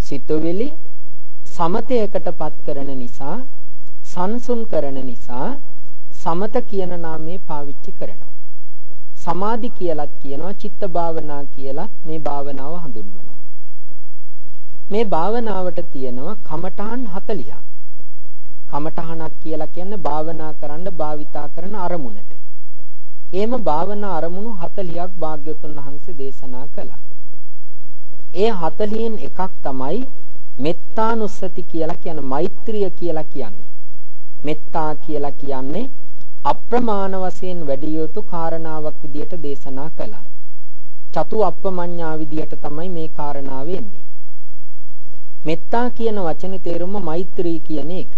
සිතුවිලි සමතයකටපත් කරන නිසා සංසුන් කරන නිසා සමත කියන නාමය පාවිච්චි කරනවා. සමාධි කියලත් කියනවා චිත්ත භාවනා කියලත් මේ භාවනාව හඳුන්වනවා. මේ භාවනාවට තියෙනවා කමඨහන් 40ක්. කමඨහනක් කියලා කියන්නේ භාවනා කරන්න භාවිතා කරන අරමුණට. එහෙම භාවනා අරමුණු 40ක් භාග්‍යවතුන් වහන්සේ දේශනා කළා. ඒ 40න් එකක් තමයි මෙත්තානුස්සති කියලා කියන මෛත්‍රිය කියලා කියන්නේ. මෙත්තා කියලා කියන්නේ අප්‍රමාණ වශයෙන් වැඩි යුතු කාරණාවක් විදියට දේශනා කළා. චතු අප්පමඤ්ඤා විදියට තමයි මේ කාරණාව එන්නේ. මෙත්තා කියන වචනේ තේරුම මෛත්‍රී කියන එක.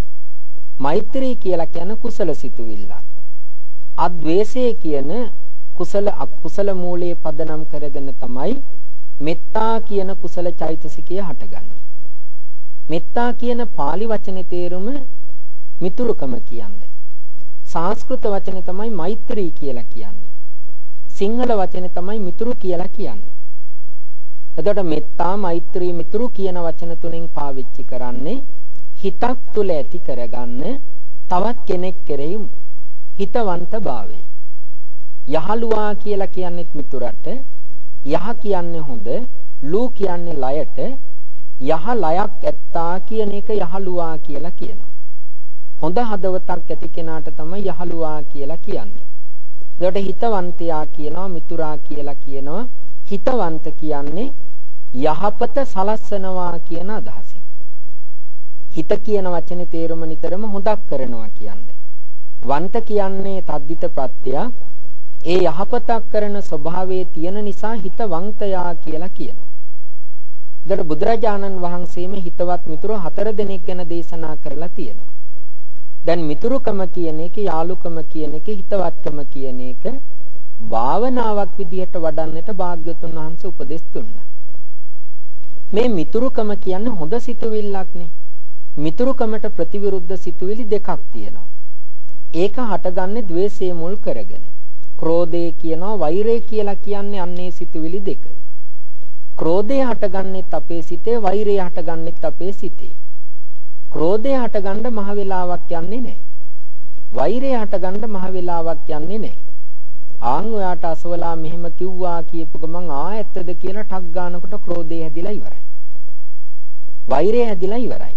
මෛත්‍රී කියලා කියන කුසල සිතුවිල්ලක්. අද්වේෂය කියන කුසල අකුසල මූලයේ පදනම් කරගෙන තමයි මෙත්තා කියන කුසල චෛතසිකය හටගන්නේ. මෙත්තා කියන pāli වචනේ තේරුම මිතුරුකම කියන්නේ. සංස්කෘත වචනේ තමයි මෛත්‍රී කියලා කියන්නේ. සිංහල වචනේ තමයි මිතුරු කියලා කියන්නේ. එතකොට මෙත්තා මෛත්‍රී මිතුරු කියන වචන තුනෙන් පාවිච්චි කරන්නේ හිතක් තුල ඇති කරගන්න තවත් කෙනෙක් කෙරෙහි හිතවන්තභාවය. යහලුවා කියලා කියන්නේත් මිතුරට යහ කියන්නේ හොඳ ලූ කියන්නේ ලයට යහ ලයක් ඇත්තා කියන එක යහලුවා කියලා කියනවා. හොඳ හදවතක් ඇති කෙනාට තමයි යහලුවා කියලා කියන්නේ. ඒකට හිතවන්තයා කියනවා මිතුරා කියලා කියනවා. හිතවන්ත කියන්නේ යහපත සලස්සනවා කියන අදහසින්. හිත කියන වචනේ තේරුම නිතරම හොදක් කරනවා කියන්නේ. වන්ත කියන්නේ තද්දිත ප්‍රත්‍යක්. ඒ යහපතක් කරන ස්වභාවයේ තියෙන නිසා හිතවන්තයා කියලා කියනවා. ඒතර බුදුරජාණන් වහන්සේම හිතවත් මිතුරු හතර දෙනෙක් ගැන දේශනා කරලා තියෙනවා. දැන් මිතුරුකම කියන එක, යාළුකම කියන එක, හිතවත්කම කියන එක භාවනාවක් විදිහට වඩන්නට භාග්‍යවතුන් වහන්සේ උපදෙස් දුන්නා. මේ මිතුරුකම කියන්නේ හොඳ සිතුවිල්ලක් නේ. මිතුරුකමට ප්‍රතිවිරුද්ධ සිතුවිලි දෙකක් තියෙනවා. ඒක හටගන්නේ द्वේෂයේ මුල් කරගෙන. ක්‍රෝධය කියනවා වෛරය කියලා කියන්නේ අන්නේ සිතුවිලි දෙක. ක්‍රෝධය හටගන්නෙත් අපේ සිතේ වෛරය හටගන්නෙත් අපේ සිතේ. ක්‍රෝධය හටගන්න මහ වෙලාවක් යන්නේ නැහැ. වෛරය හටගන්න මහ වෙලාවක් යන්නේ නැහැ. ආන් ඔයාට අසවලා මෙහෙම කිව්වා කියපු ගමන් ආ ඇත්තද කියලා ටක් ගන්නකොට ක්‍රෝධය හැදිලා ඉවරයි. වෛරය හැදිලා ඉවරයි.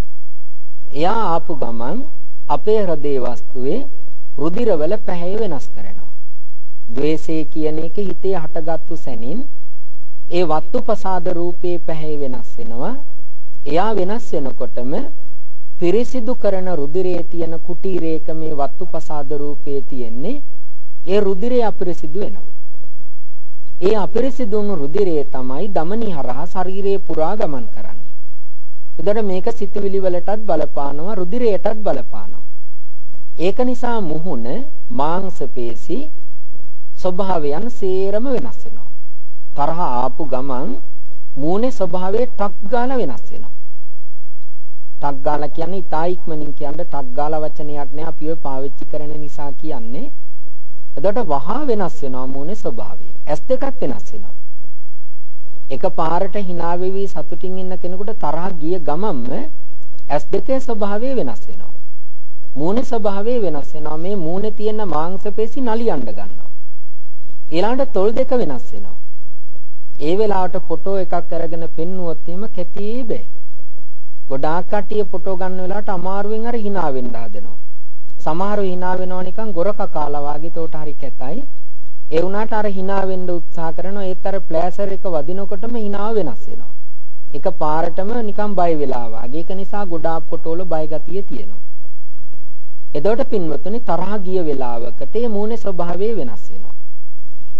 එයා ආපු ගමන් අපේ හෘදේ වස්තුවේ රුධිරවල පැහැය වෙනස් කරනවා. ද්වේෂය කියන එක හිතේ හටගත්තු සැනින් ඒ වත්තුපසාද රූපේ පැහැය වෙනස් වෙනවා. එයා වෙනස් වෙනකොටම පිරිසිදු කරන රුධිරයේ තියෙන කුටීරයක මේ වත්තුපසාද රූපේ තියෙන්නේ ඒ රුධිරය අපිරිසිදු වෙනවා. ඒ අපිරිසිදු වුණු රුධිරය තමයි ධමනි හරහා ශරීරයේ පුරා ගමන් කරන්නේ. එතකොට මේක සිතුවිලි වලටත් බලපානවා රුධිරයටත් බලපානවා. ඒක නිසා මුහුණ මාංශ පේශි ස්වභාවයන් සේරම වෙනස් වෙනවා. තරහ ආපු ගමන් මූණේ ස්වභාවය ටක් ගාලා වෙනස් වෙනවා. ටක් ගාලා කියන්නේ ඉතා ඉක්මනින් කියන්නේ ටක් ගාලා වචනයක් නෑ අපි ඔය පාවිච්චි කරන නිසා කියන්නේ. එතකොට වහා වෙනස් වෙනවා මූණේ ස්වභාවය. ඇස් දෙකත් වෙනස් වෙනවා. එක පාරට hina වෙවි සතුටින් ඉන්න කෙනෙකුට තරහ ගිය ගමන්ම ඇස් දෙකේ ස්වභාවය වෙනස් වෙනවා. මූණේ ස්වභාවය වෙනස් වෙනවා. මේ මූණේ තියෙන මාංශ පේශි නලියන්න ගන්නවා. ඊළඟට තොල් දෙක වෙනස් වෙනවා. ඒ වෙලාවට ෆොටෝ එකක් අරගෙන පෙන්නුවොත් එහෙම කැටි බෑ. ගොඩාක් කට්ටිය ෆොටෝ ගන්න වෙලාවට අමාරුවෙන් අර hina වෙන්න හදනවා. සමහරව hina වෙනවා නිකන් ගොරක කාලා වාගේ තෝට හරි කැතයි. ඒ වුණාට අර hina වෙන්න උත්සාහ කරනවා ඒත් අර ප්ලෑසර් එක වදිනකොටම hinaව වෙනස් වෙනවා. එක පාරටම නිකන් බය වෙලා වාගේ. ඒක නිසා ගොඩාක් ෆොටෝ වල බය ගතිය තියෙනවා. එතකොට පින්වතුනි තරහ ගිය වෙලාවකට මේ මූණේ ස්වභාවය වෙනස් වෙනවා.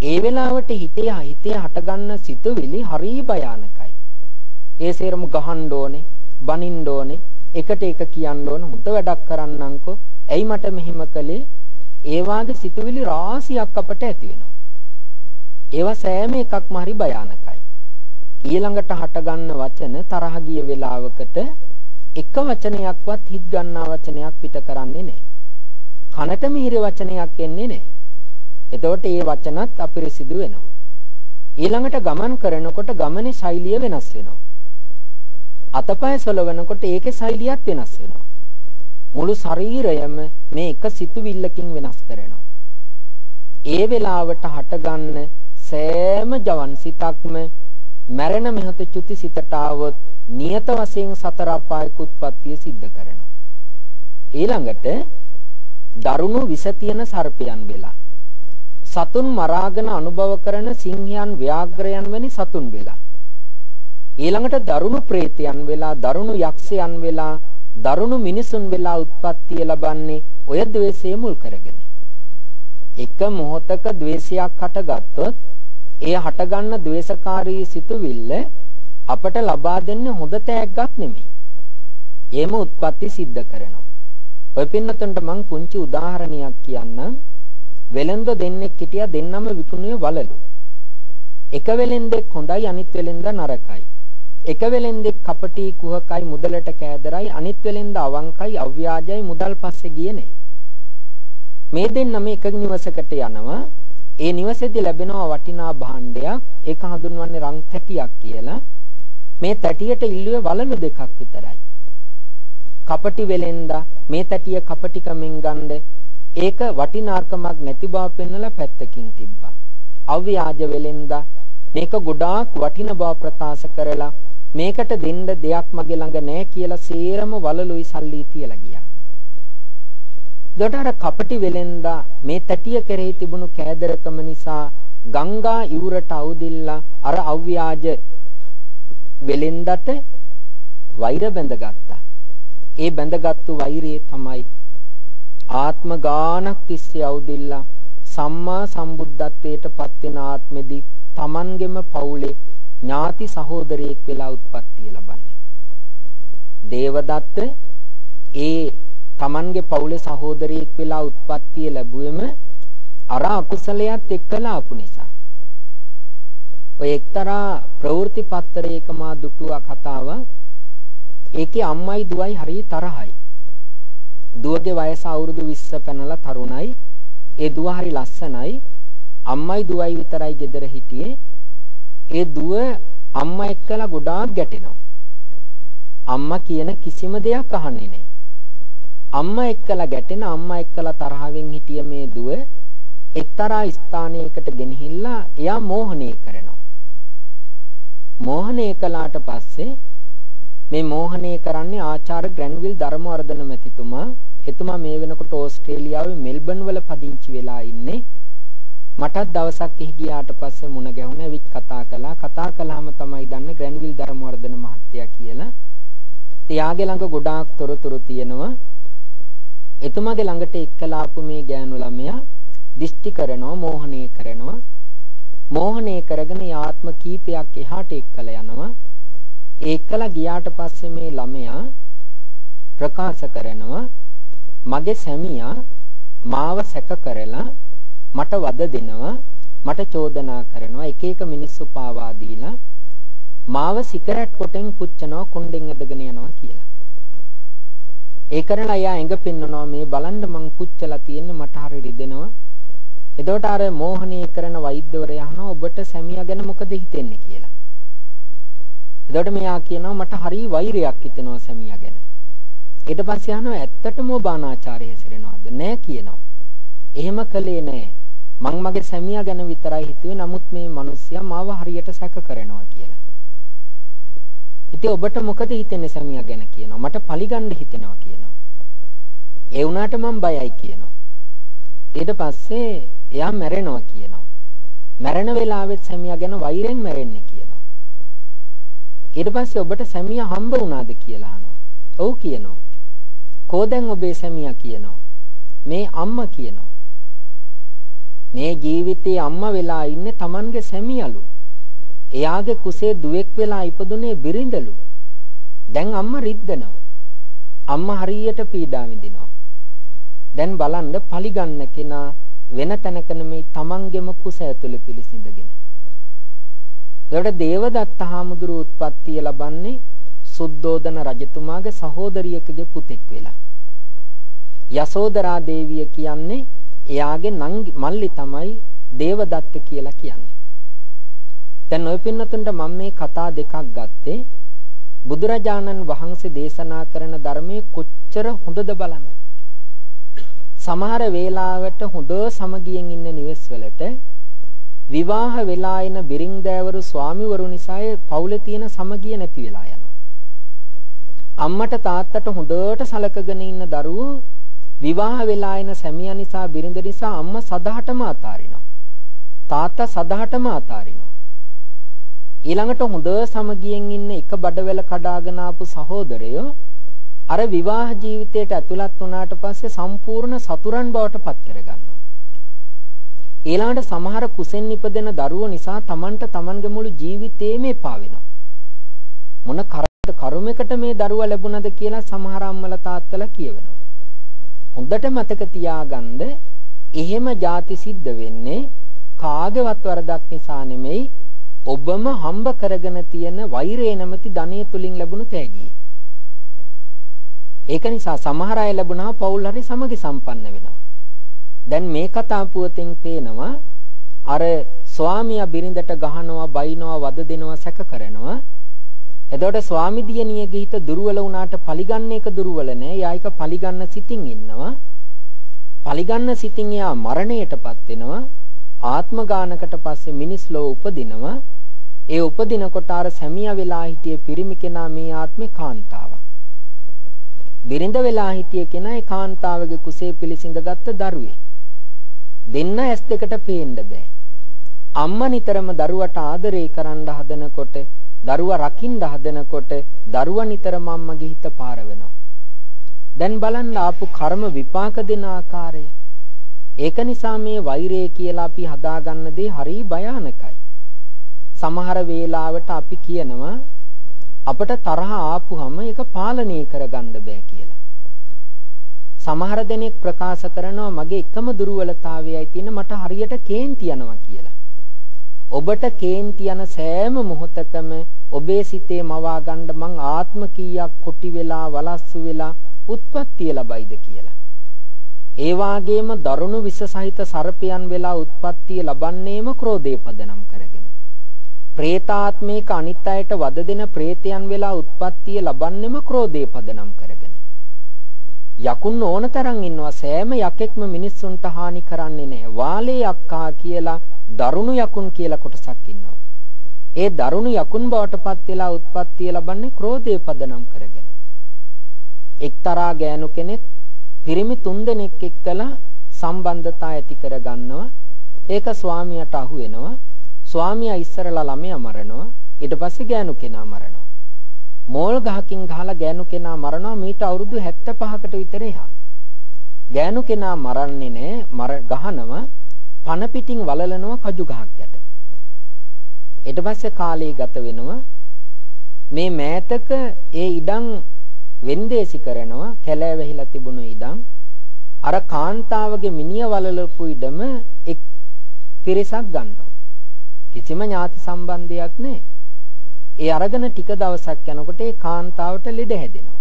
ඒ වෙලාවට හිතේ හිතේ හටගන්න සිතුවිලි හරි භයානකයි. ඒ සේරම ගහන්න ඕනේ, බනින්න ඕනේ, එකට එක කියන්න ඕනේ, හොඳ වැඩක් කරන්නම්කෝ. ඇයි මට මෙහෙම කළේ? ඒ වාගේ සිතුවිලි රාශියක් අපට ඇති වෙනවා. ඒවා සෑම එකක්ම හරි භයානකයි. ඊළඟට හටගන්න වචන තරහ ගිය වෙලාවකට එක වචනයක්වත් හිත ගන්නා වචනයක් පිට කරන්නේ නැහැ. කනට මිහිර වචනයක් එන්නේ නැහැ. එතකොට මේ වචනත් අපිරිසිදු වෙනවා. ඊළඟට ගමන් කරනකොට ගමනේ ශෛලිය වෙනස් වෙනවා. අතපය සොලවනකොට ඒකේ ශෛලියත් වෙනස් වෙනවා. මුළු ශරීරයම මේ එක සිතුවිල්ලකින් වෙනස් කරනවා. ඒ වෙලාවට හටගන්න සෑම ජවන් සිතක්ම මැරෙන මෙහත චුති සිතට આવොත් නියත වශයෙන් සතර අපායක උත්පත්තිය සිද්ධ කරනවා. ඊළඟට දරුණු විස තියෙන සර්පයන් වෙලා සතුන් මරාගෙන අනුභව කරන සිංහයන් ව්‍යාග්‍රයන් වැනි සතුන් වෙලා ඊළඟට දරුණු ප්‍රේතයන් වෙලා දරුණු යක්ෂයන් වෙලා දරුණු මිනිසුන් වෙලා උත්පත්තිය ලබන්නේ ඔය द्वේෂය මුල් කරගෙන එක මොහොතක द्वේෂයක් හටගත්තොත් ඒ හටගන්න द्वේෂකාරී සිතුවිල්ල අපට ලබා දෙන්නේ හොඳ තෑග්ගක් නෙමෙයි. ඒම උත්පත්ති සිද්ධ කරනවා. ඔය පින්නතුන්ට මං පුංචි උදාහරණයක් කියන්නම්. වෙලෙන්ද දෙන්නෙක් හිටියා දෙන්නම විකුණුවේ වලලු. එක වෙලෙන්දෙක් හොඳයි අනිත් වෙලෙන්ද නරකයි. එක වෙලෙන්දෙක් කපටි කුහකයි මුදලට කෑදරයි අනිත් වෙලෙන්ද අවංකයි අව්‍යාජයි මුදල් පස්සේ ගියේ නේ. මේ දෙන්නම එක නිවසකට යනවා. ඒ නිවසේදී ලැබෙනවා වටිනා භාණ්ඩයක්. ඒක හඳුන්වන්නේ රන් තැටියක් කියලා. මේ තැටියට ඉල්ලුවේ වලලු දෙකක් විතරයි. කපටි වෙලෙන්දා මේ තැටිය කපටිකමෙන් ගන්න ඒක වටිනාකමක් නැති බව පෙන්වලා පැත්තකින් තිබ්බා. අව්‍යාජ වෙලෙන්දා මේක ගොඩාක් වටින බව ප්‍රකාශ කරලා මේකට දෙන්න දෙයක් මගේ ළඟ නැහැ කියලා සේරම වලලුයි සල්ලි තියලා ගියා. දොඩර කපටි වෙලෙන්දා මේ තැටිය කෙරෙහි තිබුණු කෑදරකම නිසා ගංගා ඉවුරට අවුදිල්ලා අර අව්‍යාජ වෙලෙන්දට වෛර බැඳගත්තා. ඒ බැඳගත්තු වෛරය තමයි ආත්ම ගානක් තිස්සේ අවුදිල්ලා සම්මා සම්බුද්ධත්වයට පත් වෙන ආත්මෙදී Tamanගෙම පවුලේ ඥාති සහෝදරයෙක් වෙලා උත්පත්තිය ලබන්නේ. දේවදත්ත ඒ Tamanගේ පවුලේ සහෝදරයෙක් වෙලා උත්පත්තිය ලැබුවෙම අර අකුසලයක් එක්කලා ආපු නිසා. ඔය එක්තරා ප්‍රවෘත්ති පත්‍රයක මා දුටුවා කතාව. ඒකේ අම්මයි දුවයි හරිය තරහයි. දුවගේ වයස අවුරුදු 20 පැනලා තරුණයි. ඒ දුව හරි ලස්සනයි. අම්මයි දුවයි විතරයි ගෙදර හිටියේ. ඒ දුව අම්මා එක්කලා ගොඩාක් ගැටෙනවා. අම්මා කියන කිසිම දෙයක් අහන්නේ නැහැ. අම්මා එක්කලා ගැටෙන අම්මා එක්කලා තරහවෙන් හිටිය මේ දුව එක්තරා ස්ථානයකට ගෙනහිල්ලා එයා මෝහණය කරනවා. මෝහණය කළාට පස්සේ මේ මෝහණය කරන්නේ ආචාර්ය ග්‍රැන්විල් ධර්මවර්ධන මැතිතුමා. එතුමා මේ වෙනකොට ඕස්ට්‍රේලියාවේ මෙල්බන් වල පදිංචි වෙලා ඉන්නේ. මටත් දවසක් එහි ගියාට පස්සේ මුණ ගැහුණා විත් කතා කළා. කතා කළාම තමයි දන්නේ ග්‍රැන්විල් ධර්මවර්ධන මහත්තයා කියලා. එයාගේ ළඟ ගොඩාක් තොරතුරු තියෙනවා. එතුමාගේ ළඟට එක්කලා ආපු මේ ගෑනු ළමයා දිෂ්ටි කරනවා, මෝහණය කරනවා. මෝහණය කරගෙන ආත්ම කීපයක් එහාට එක්කලා යනවා. ඒකලා ගියාට පස්සේ මේ ළමයා ප්‍රකාශ කරනවා මගේ සැමියා මාව සැක කරලා මට වද දෙනවා මට චෝදනා කරනවා එක එක මිනිස්සු පාවා දීලා මාව සිගරට් කොටෙන් පුච්චනවා කොණ්ඩෙන් ඇදගෙන යනවා කියලා. ඒ කරලා එයා ඇඟ පෙන්නනවා මේ බලන්න මං පුච්චලා තියෙන්නේ මට හරි රිදෙනවා. එතකොට අර මෝහණය කරන වෛද්‍යවරයා අහනවා ඔබට සැමියා ගැන මොකද හිතෙන්නේ කියලා. එතකොට මෙයා කියනවා මට හරි වෛරයක් හිතෙනවා සැමියා ගැන. ඊට පස්සේ අහනවා ඇත්තටම ඔබ අනාචාරය හැසිරෙනවද? නෑ කියනවා. එහෙම කළේ නෑ. මං මගේ සැමියා ගැන විතරයි හිතුවේ නමුත් මේ මිනිස්සයා මාව හරියට සැක කරනවා කියලා. ඉතින් ඔබට මොකද හිතෙන්නේ සැමියා ගැන කියනවා. මට පලිගන්න හිතෙනවා කියනවා. ඒ වුණාට මම බයයි කියනවා. ඊට පස්සේ එයා මැරෙනවා කියනවා. මැරෙන වෙලාවෙත් සැමියා ගැන වෛරෙන් මැරෙන්නේ කියනවා. ඊට පස්සේ ඔබට සැමියා හම්බ වුණාද කියලා අහනවා. ඔව් කියනවා. කෝදැන් ඔබේ සැමියා කියනවා. මේ අම්මා කියනවා. මේ ජීවිතේ අම්මා වෙලා ඉන්නේ Tamanගේ සැමියලු. එයාගේ කුසේ දුවෙක් වෙලා ඉපදුනේ බිරිඳලු. දැන් අම්මා රිද්දනවා. අම්මා හරියට පීඩා විඳිනවා. දැන් බලන්න පලිගන්න කෙනා වෙන තැනක නෙමෙයි Tamanගෙම කුස ඇතුළේ පිළිසිඳගෙන. ඒකට දේවදත්ත හාමුදුරුව උත්පත්තිය ලබන්නේ සුද්ධෝදන රජතුමාගේ සහෝදරියකගේ පුතෙක් වෙලා. යසෝදරා දේවිය කියන්නේ එයාගේ නංගි මල්ලි තමයි දේවදත්ත කියලා කියන්නේ. දැන් ඔය පින්නතුන්ට මම මේ කතා දෙකක් ගත්තේ බුදුරජාණන් වහන්සේ දේශනා කරන ධර්මයේ කොච්චර හොඳද බලන්න. සමහර වේලාවට හොඳ සමගියෙන් ඉන්න නිවෙස් වලට විවාහ වෙලා එන බිරින්දෑවරු ස්වාමිවරු නිසා පවුලේ තියෙන සමගිය නැති වෙලා යනවා. අම්මට තාත්තට හොඳට සලකගෙන ඉන්න දරුවෝ විවාහ වෙලා එන සැමියා නිසා බිරිඳ නිසා අම්මා සදහටම අතාරිනවා. තාත්තා සදහටම අතාරිනවා. ඊළඟට හොඳ සමගියෙන් ඉන්න එක බඩවැල කඩාගෙන ආපු සහෝදරයෝ අර විවාහ ජීවිතයට ඇතුළත් වුණාට පස්සේ සම්පූර්ණ සතුරන් බවට පත් කරගන්නවා. ඊළඟට සමහර කුසෙන් ඉපදෙන දරුවෝ නිසා Tamanට Tamanගේ මුළු ජීවිතේම එපා වෙනවා. මොන කර්මයකට මේ දරුවා ලැබුණද කියලා සමහර අම්මලා තාත්තලා කියවෙනවා. හොඳට මතක තියාගන්න එහෙම ಜಾති සිද්ධ වෙන්නේ කාගේවත් වරදක් නිසා නෙමෙයි ඔබම හම්බ කරගෙන තියෙන වෛරය නැමැති ධනිය තුලින් ලැබුණු තෑගිය. ඒක නිසා සමහර අය ලැබුණා පෞල් හරි සමගි සම්පන්න වෙනවා. දැන් මේ කතා පුවතෙන් පේනවා අර ස්වාමියා බිරිඳට ගහනවා, බයිනවා, වද දෙනවා, සැක කරනවා. එතකොට ස්වාමි දියණියගේ හිත දුර්වල වුණාට පරිගන්න එක දුර්වල නෑ. එයා එක පරිගන්න සිතින් ඉන්නවා. පරිගන්න සිතින් එයා මරණයටපත් වෙනවා. ආත්ම ගානකට පස්සේ මිනිස් ලෝ උපදිනවා. ඒ උපදිනකොට අර සැමියා වෙලා හිටියේ පිරිමි කෙනා මේ ආත්මේ කාන්තාවක්. බිරිඳ වෙලා හිටිය කෙනා ඒ කාන්තාවගේ කුසේ පිළිසිඳගත්ත දරුවෙක්. දෙන්න ඇස් දෙකට පේන්න බෑ. අම්මා නිතරම දරුවට ආදරේ කරන්න හදනකොට, දරුවා රකින්න හදනකොට, දරුවා නිතරම අම්මගේ හිත පාර වෙනවා. දැන් බලන්න ආපු කර්ම විපාක දෙන ආකාරය. ඒක නිසා මේ වෛරය කියලා අපි හදාගන්න දේ හරි භයානකයි. සමහර වේලාවට අපි කියනවා අපට තරහ ආපුහම ඒක පාලනය කරගන්න බෑ කියලා. සමහර දෙනෙක් ප්‍රකාශ කරනවා මගේ එකම දුර්වලතාවයයි තියෙන මට හරියට කේන්ති යනවා කියලා. ඔබට කේන්ති යන සෑම මොහොතකම ඔබේ සිතේ මවා ගන්න මං ආත්ම කීයක් කොටි වෙලා වලස්සු වෙලා උත්පත්තිය ලබයිද කියලා. ඒ වාගේම දරුණු විස සහිත සර්පයන් වෙලා උත්පත්තිය ලබන්නේම ක්‍රෝධය පදනම් කරගෙන. പ്രേතාත්මේක අනිත් අයට වද දෙන പ്രേතයන් වෙලා උත්පත්තිය ලබන්නේම ක්‍රෝධය පදනම් කරගෙන. යකුන් ඕන තරම් ඉන්නවා සෑම යකෙක්ම මිනිස්සුන්ට හානි කරන්නේ නැහැ. වාලේ යක්කා කියලා දරුණු යකුන් කියලා කොටසක් ඉන්නවා. ඒ දරුණු යකුන් බවට පත් වෙලා උත්පත්තිය ලබන්නේ ක්‍රෝධය පදනම් කරගෙන. එක්තරා ගෑනු කෙනෙක් පිරිමි තුන්දෙනෙක් එක්කලා සම්බන්ධතා ඇති කර ගන්නවා. ඒක ස්වාමියාට අහු වෙනවා. ස්වාමියා ඉස්සරලා ළමයා මරනවා. ඊට පස්සේ ගෑනු කෙනා මරනවා. මෝල් ගහකින් ගහලා ගෑනු කෙනා මරනවා මීට අවුරුදු 75කට විතර එහා. ගෑනු කෙනා මරන්නේ නෑ මර ගහනවා පන පිටින් වලලනවා කජු ගහක් යට. ඊට පස්සේ කාලේ ගත වෙනවා මේ මෑතක ඒ ඉඩම් වෙන්දේසි කරනවා කැලෑ වැහිලා තිබුණු ඉඩම් අර කාන්තාවගේ මිනිය වලලපු ඉඩම එක් පිරිසක් ගන්නවා. කිසිම ඥාති සම්බන්ධයක් නැහැ. ඒ අරගෙන ටික දවසක් යනකොට ඒ කාන්තාවට ලෙඩ හැදෙනවා.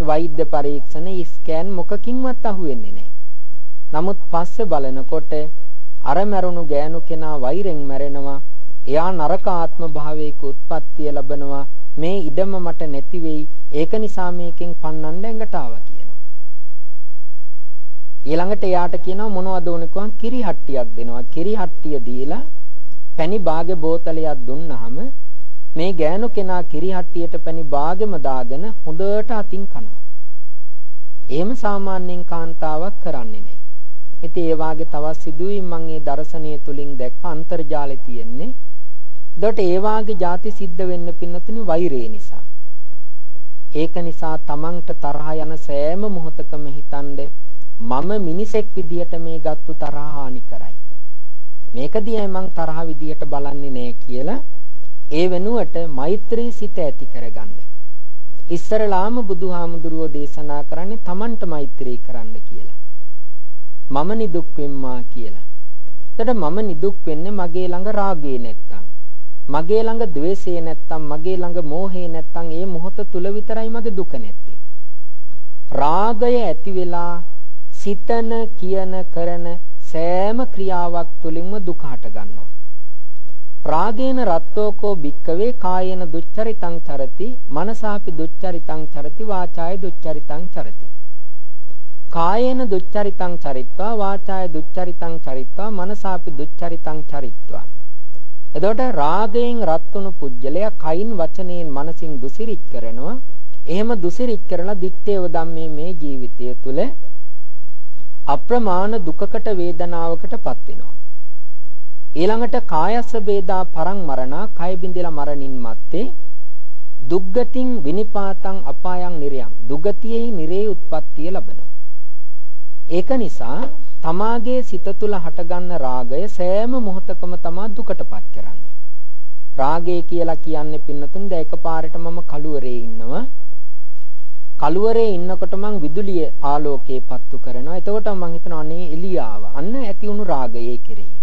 වෛද්‍ය පරීක්ෂණ ස්කෑන් මොකකින්වත් අහුවෙන්නේ නැහැ. නමුත් පස්සේ බලනකොට අර මරුණු ගෑනු කෙනා වෛරෙන් මැරෙනවා. එයා නරක ආත්ම භාවයක උත්පත්තිය ලබනවා. මේ ඉඩම මට නැති වෙයි. ඒක නිසා මේකෙන් පන්නන්න ඇඟට ආවා කියනවා. ඊළඟට එයාට කියනවා මොනවද ඕනේ කිව්වම කිරි හට්ටියක් දෙනවා. කිරි හට්ටිය දීලා පැණි බාගේ බෝතලයක් දුන්නාම මේ ගෑනු කෙනා කිරි හට්ටියට පැණි බාගෙම දාගෙන හොඳට අතින් කනවා. එහෙම සාමාන්‍යයෙන් කාන්තාවක් කරන්නේ නැහැ. ඉතින් ඒ වාගේ තවත් සිදුවීම් මම මේ දර්ශනීය තුලින් දැක්ක අන්තර්ජාලේ තියෙන්නේ. එතකොට ඒ වාගේ ಜಾති සිද්ධ වෙන්න පින්නතුනි වෛරය නිසා. ඒක නිසා තමන්ට තරහ යන සෑම මොහොතකම හිතන්නේ මම මිනිසෙක් විදියට මේ ගත්තු තරහ හානි කරයි. මේක දිහා මං තරහ විදියට බලන්නේ නෑ කියලා ඒ වෙනුවට මෛත්‍රී සිත ඇති කරගන්න. ඉස්සරලාම බුදුහාමුදුරුවෝ දේශනා කරන්නේ තමන්ට මෛත්‍රී කරන්න කියලා. මම නිදුක් වෙම්මා කියලා. එතකොට මම නිදුක් වෙන්නේ මගේ ළඟ රාගේ නැත්තම්. මගේ ළඟ द्वේෂය නැත්තම් මගේ ළඟ මෝහය නැත්තම් ඒ මොහොත තුල විතරයි මගේ දුක නැත්තේ. රාගය ඇති වෙලා සිතන කියන කරන සෑම ක්‍රියාවක් තුළින්ම දුක හට ගන්නවා. රාගේන රත්තෝකෝ භික්කවේ කායේන දුච්චරිතං චරති මනසාපි දුච්චරිතං චරති වාචාය දුච්චරිතං චරති. කායේන දුච්චරිතං චරිත්වා වාචාය දුච්චරිතං චරිත්වා මනසාපි දුච්චරිතං චරිත්වා. එතකොට රාගයෙන් රත් වුණු පුජ්‍යලයා කයින් වචනයෙන් මනසින් දුසිරිත් කරනවා. එහෙම දුසිරිත් කරලා දිත්තේව ධම්මේ මේ ජීවිතය තුළ අප්‍රමාණ දුකකට වේදනාවකටපත් වෙනවා. ඊළඟට කායස්ස වේදා පරං මරණා කය බින්දලා මරණින් මත්තේ දුග්ගතින් විනිපාතං අපායන් නිරයන් දුගතියෙහි නිරේ උත්පත්තිය ලබනවා. ඒක නිසා තමාගේ සිත තුළ හටගන්න රාගය සෑම මොහොතකම තමා දුකටපත් කරන්නේ. රාගය කියලා කියන්නේ පින්නතුන් දැන් එකපාරට මම කළුවරේ ඉන්නවා. කළුවරේ ඉන්නකොට මං විදුලිය ආලෝකයේ පත්තු කරනවා. එතකොට මං හිතනවා අනේ එළිය ආවා. අන්න ඇති වුණු රාගයේ කෙරෙහි.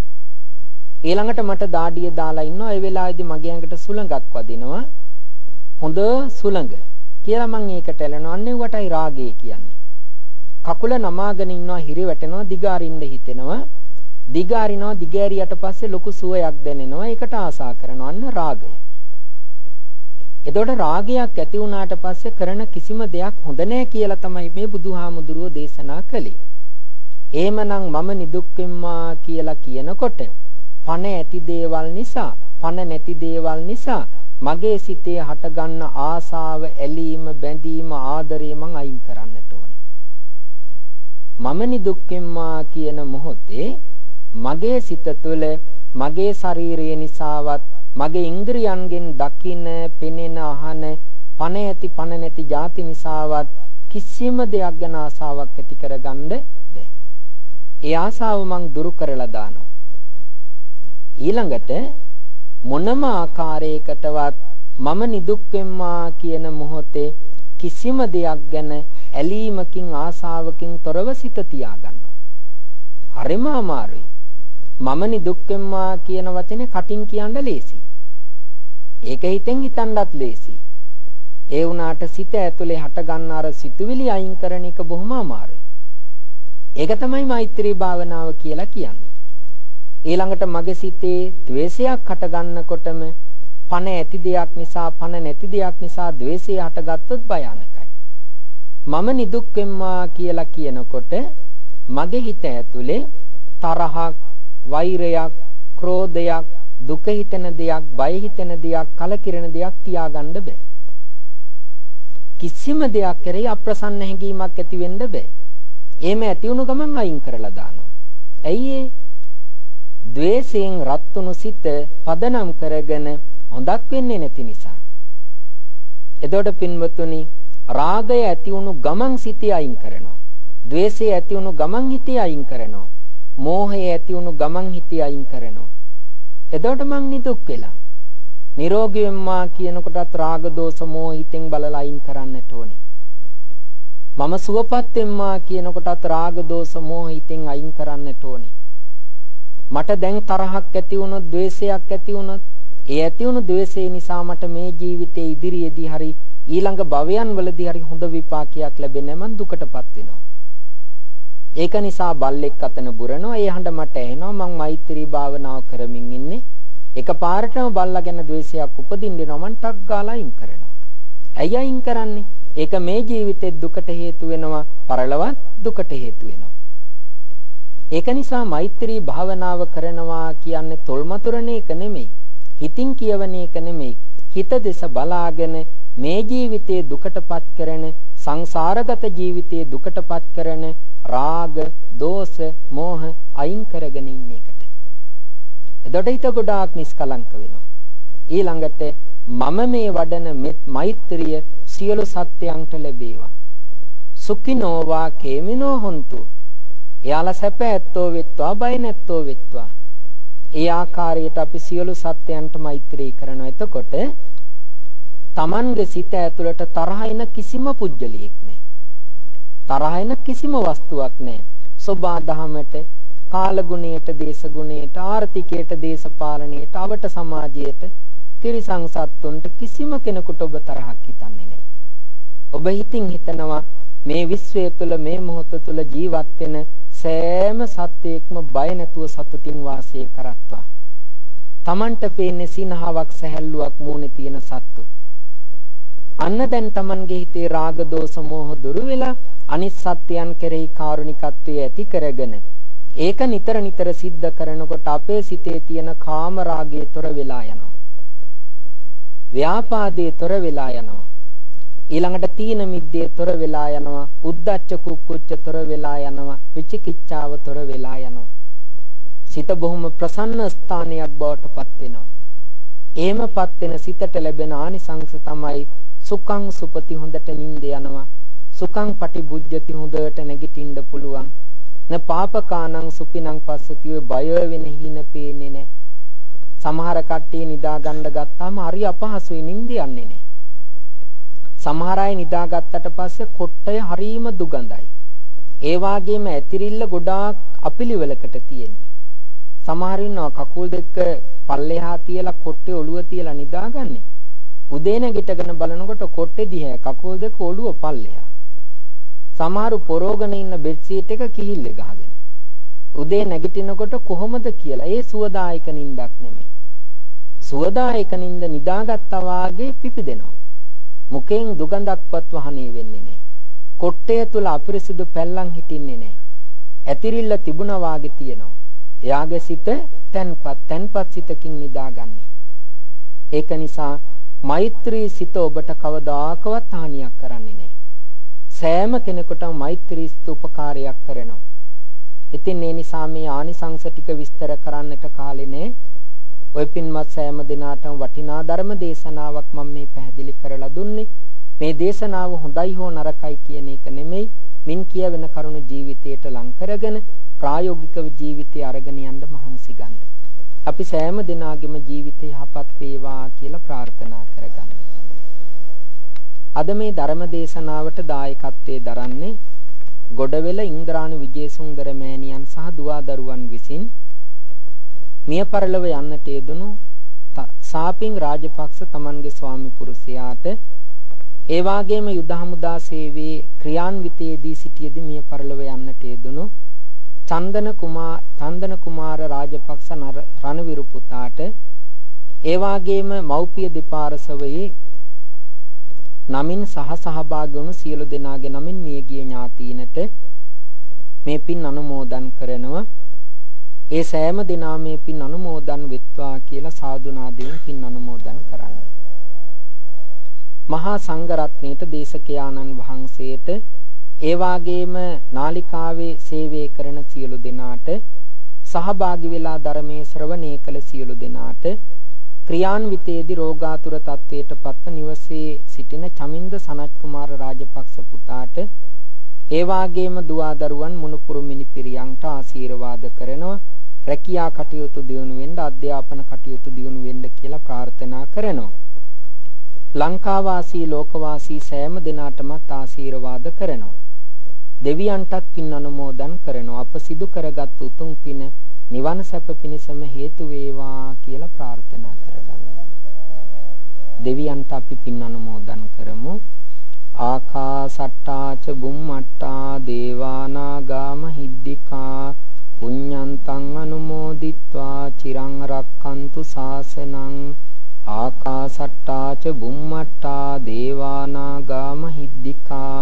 ඊළඟට මට දාඩිය දාලා ඉන්නවා. ඒ වෙලාවේදී මගේ ඇඟට සුළඟක් වදිනවා. හොඳ සුළඟ. කියලා මං ඒකට ඇලෙනවා. අන්න ඒවටයි රාගය කියන්නේ. කකුල නමාගෙන ඉන්නවා හිරි වැටෙනවා දිගාරින්න හිතෙනවා. දිගාරිනවා දිගෑරියට පස්සේ ලොකු සුවයක් දැනෙනවා ඒකට ආසා කරනවා අන්න රාගය එතකොට රාගයක් ඇති වුණාට පස්සේ කරන කිසිම දෙයක් හොඳ නැහැ කියලා තමයි මේ බුදුහාමුදුරුවෝ දේශනා කළේ. එහෙමනම් මම නිදුක් වෙම්මා කියලා කියනකොට පණ ඇති දේවල් නිසා, පණ නැති දේවල් නිසා මගේ සිතේ හටගන්න ආසාව, ඇලීම, බැඳීම, ආදරය මං අයින් කරන්නට ඕනේ. මම නිදුක් වෙම්මා කියන මොහොතේ මගේ සිත තුළ මගේ ශරීරය නිසාවත් මගේ ඉන්ද්‍රියන්ගෙන් දකින, පෙනෙන, අහන, පණ ඇති, පණ නැති ಜಾති නිසාවත් කිසිම දෙයක් ගැන ආසාවක් ඇති කරගන්න බෑ. ඒ ආසාව මං දුරු කරලා දානවා. ඊළඟට මොනම ආකාරයකටවත් මම නිදුක් වෙම්මා කියන මොහොතේ කිසිම දෙයක් ගැන ඇලීමකින් ආසාවකින් තොරව සිත තියාගන්නවා. හරිම අමාරුයි. මමනි දුක්ඛම්මා කියන වචනේ කටින් කියන්න ලේසි. ඒක හිතෙන් හිතන්නත් ලේසි. ඒ වුණාට සිත ඇතුලේ හටගන්න අර සිතුවිලි අයින් කරන එක බොහොම අමාරුයි. ඒක තමයි මෛත්‍රී භාවනාව කියලා කියන්නේ. ඊළඟට මගේ සිතේ द्वේෂයක් හටගන්නකොටම පණ ඇති දෙයක් නිසා පණ නැති දෙයක් නිසා द्वේෂය හටගත්තොත් භයානක. මම නිදුක් වෙම්මා කියලා කියනකොට මගේ හිත ඇතුලේ තරහක්, වෛරයක්, ක්‍රෝධයක්, දුක හිතෙන දෙයක්, බය හිතෙන දෙයක්, කලකිරෙන දෙයක් තියාගන්න බෑ. කිසිම දෙයක් කෙරෙහි අප්‍රසන්න හැඟීමක් ඇති වෙන්න බෑ. එහෙම ඇති වුණු ගමන් අයින් කරලා දානවා. ඇයි ඒ? ද්වේෂයෙන් රත්තුණු සිත පදනම් කරගෙන හොඳක් වෙන්නේ නැති නිසා. එතකොට පින්වතුනි රාගය ඇති වුණු ගමන් සිතේ අයින් කරනවා. ද්වේෂය ඇති වුණු ගමන් හිතේ අයින් කරනවා. මෝහය ඇති වුණු ගමන් හිතේ අයින් කරනවා. එතකොට මං නිදුක් වෙලා. නිරෝගී වෙම්මා කියනකොටත් රාග දෝෂ මෝහ හිතෙන් බලලා අයින් කරන්නට ඕනේ. මම සුවපත් වෙම්මා කියනකොටත් රාග දෝෂ මෝහ හිතෙන් අයින් කරන්නට ඕනේ. මට දැන් තරහක් ඇති වුණොත්, ද්වේෂයක් ඇති වුණොත්, ඒ ඇති වුණු ද්වේෂය නිසා මට මේ ජීවිතේ ඉදිරියේදී හරි ඊළඟ භවයන් වලදී හරි හොඳ විපාකයක් ලැබෙන්නේ මං දුකටපත් වෙනවා. ඒක නිසා බල්ලෙක් අතන බුරනවා. ඒ හඬ මට ඇහෙනවා. මං මෛත්‍රී භාවනාව කරමින් ඉන්නේ. එකපාරටම බල්ලා ගැන ද්වේෂයක් උපදින්නවා මං ටක් ගාලා අයින් කරනවා. ඇයි අයින් කරන්නේ? ඒක මේ ජීවිතේ දුකට හේතු වෙනවා. පරලොවත් දුකට හේතු වෙනවා. ඒක නිසා මෛත්‍රී භාවනාව කරනවා කියන්නේ තොල්මතුරණ එක නෙමෙයි. හිතින් කියවන එක නෙමෙයි. හිත දෙස බලාගෙන මේ ජීවිතයේ දුකටපත් කරන සංසාරගත ජීවිතයේ දුකටපත් කරන රාග, දෝෂ, මෝහ අයින් කරගෙන ඉන්න එකට. එතකොට හිත ගොඩාක් නිස්කලංක වෙනවා. ඊළඟට මම මේ වඩන මෛත්‍රිය සියලු සත්‍යයන්ට ලැබේවා. සුඛිනෝවා කේමිනෝ හොන්තු. එයාලා සැප ඇත්තෝ වෙත්වා බය නැත්තෝ වෙත්වා. ඒ ආකාරයට අපි සියලු සත්‍යයන්ට මෛත්‍රී කරනවා. එතකොට Tamange සිත ඇතුළට තරහ එන කිසිම පුජ්‍යලියෙක් නැහැ. තරහ එන කිසිම වස්තුවක් නැහැ. සෝබා දහමට, කාලගුණයට, දේශගුණයට, ආර්ථිකයට, දේශපාලනයට, අවට සමාජයට, තිරිසං සත්තුන්ට කිසිම කෙනෙකුට ඔබ තරහක් හිතන්නේ නැහැ. ඔබ හිතින් හිතනවා මේ විශ්වය තුළ මේ මොහොත තුළ ජීවත් වෙන සෑම සත්වයක්ම බය නැතුව සතුටින් වාසය කරත්වා. Tamanට පේන්නේ සිනහාවක් සැහැල්ලුවක් මූණේ තියෙන සත්තු. අන්න දැන් Tamanගේ හිතේ රාග දෝෂ මෝහ දුරු වෙලා අනිත් සත්‍යයන් කෙරෙහි කාරුණිකත්වයේ ඇති කරගෙන ඒක නිතර නිතර සිද්ධ කරනකොට අපේ සිතේ තියෙන කාම රාගයේ තොර වෙලා යනවා. ව්‍යාපාදයේ තොර වෙලා යනවා. ඊළඟට තීන මිද්දේ තොර වෙලා යනවා. උද්දච්ච කුක්කුච්ච තොර වෙලා යනවා. විචිකිච්ඡාව තොර වෙලා යනවා. සිත බොහොම ප්‍රසන්න ස්ථානයක් බවට පත් වෙනවා. එහෙමපත් වෙන සිතට ලැබෙන ආනිසංස තමයි සුඛං සුපති හොඳට නිින්ද යනවා. සුඛං පටිබුද්ධති හොඳට නැගිටින්න පුළුවන්. න පාපකානං සුපිනං පස්සතිය බය වෙන හිණ පේන්නේ නැහැ. සමහර කට්ටිය නිදා ගන්න ගත්තාම හරි අපහසුයි නිින්ද යන්නේ නැහැ. සමහර අය නිදාගත්තට පස්සේ කොට්ටය හරීම දුගඳයි. ඒ වගේම ඇතිරිල්ල ගොඩාක් අපිලිවෙලකට තියෙන්නේ. සමහර ඉන්නවා කකුල් දෙක පල්ලෙහා තියලා කොට්ටේ ඔළුව තියලා නිදාගන්නේ. උදේ නැගිටගෙන බලනකොට කොට්ටේ දිහා කකුල් දෙක ඔළුව පල්ලෙහා. සමහරු පොරෝගෙන ඉන්න බෙඩ් සීට් එක කිහිල්ලේ ගහගෙන. උදේ නැගිටිනකොට කොහොමද කියලා ඒ සුවදායක නිින්දක් නෙමෙයි. සුවදායක නිින්ද නිදාගත්තා වාගේ පිපිදෙනවා. මුකෙන් දුගඳක්වත් වහනේ වෙන්නේ නැහැ. කොට්ටය තුල අපිරිසිදු පැල්ලම් හිටින්නේ නැහැ. ඇතිරිල්ල තිබුණා වාගේ තියෙනවා. එයාගේ සිත තැන්පත් තැන්පත් සිතකින් නිදාගන්නේ. ඒක නිසා මෛත්‍රී සිත ඔබට කවදාකවත් හානියක් කරන්නේ නැහැ. සෑම කෙනෙකුටම මෛත්‍රී සිත උපකාරයක් කරනවා. ඉතින් ඒ නිසා මේ ආනිසංස ටික විස්තර කරන්නට කාලේ නැහැ. ඔය පින්වත් සෑම දිනාටම වටිනා ධර්ම දේශනාවක් මම මේ පැහැදිලි කරලා දුන්නේ. මේ දේශනාව හොඳයි හෝ නරකයි කියන එක නෙමෙයි. මින් කියවෙන කරුණ ජීවිතයට ලං කරගෙන ප්‍රායෝගිකව ජීවිතය අරගෙන යන්න මහන්සි ගන්න. අපි සෑම දිනාගෙම ජීවිතය යහපත් වේවා කියලා ප්‍රාර්ථනා කරගන්න. අද මේ ධර්ම දේශනාවට දායකත්වයේ දරන්නේ ගොඩවෙල ඉන්ද්‍රාණු විජේසුන්දර මෑණියන් සහ දුවා දරුවන් විසින් මිය පරලොව යන්නට යෙදුණු සාපින් රාජපක්ෂ තමන්ගේ ස්වාමි පුරුෂයාට ඒ වාගේම යුද හමුදා සේවයේ ක්‍රියාන්විතයේදී සිටියේදී මිය පරලොව යන්නට යෙදුණු චන්දන කුමාර චන්දන කුමාර රාජපක්ෂ රණවිරු පුතාට ඒ වාගේම මව්පිය දෙපාර්ශවයේ නමින් සහ සහභාගී වුණු සියලු දෙනාගේ නමින් මියගිය ඥාතීනට මේ පින් අනුමෝදන් කරනවා ඒ සෑම දිනා මේ පින් අනුමෝදන් වෙත්වා කියලා සාදුනාදයෙන් පින් අනුමෝදන් කරන්න. මහා සංඝරත්නයේට දේශකයාණන් වහන්සේට ඒ වාගේම නාලිකාවේ සේවය කරන සියලු දෙනාට සහභාගී වෙලා ධර්මයේ ශ්‍රවණය කළ සියලු දෙනාට ක්‍රියාන්විතයේදී රෝගාතුර තත්වයට පත්ව නිවසේ සිටින චමින්ද සනත් කුමාර රාජපක්ෂ පුතාට ඒ වාගේම දුවා දරුවන් මුණුපුරු මිනිපිරියන්ට ආශිර්වාද කරනවා. රැකියා කටයුතු දියුණු වෙන්න අධ්‍යාපන කටයුතු දියුණු වෙන්න කියලා ප්‍රාර්ථනා කරනවා. ලංකාවාසී ලෝකවාසී සෑම දෙනාටමත් ආශිර්වාද කරනවා. දෙවියන්ටත් පින් අනුමෝදන් කරනවා අප සිදු කරගත් උතුම් පින නිවන සැප පිණසම හේතු වේවා කියලා ප්‍රාර්ථනා කරගන්න. දෙවියන්ට අපි පින් අනුමෝදන් කරමු. ආකාසට්ටාච බුම්මට්ටා දේවානාගාම හිද්దికා පුඤ්ඤන්තං අනුමෝදිත්වා චිරං රක්칸තු සාසනං ආකාසට්ටාච බුම්මට්ටා දේවානාගාම හිද්దికා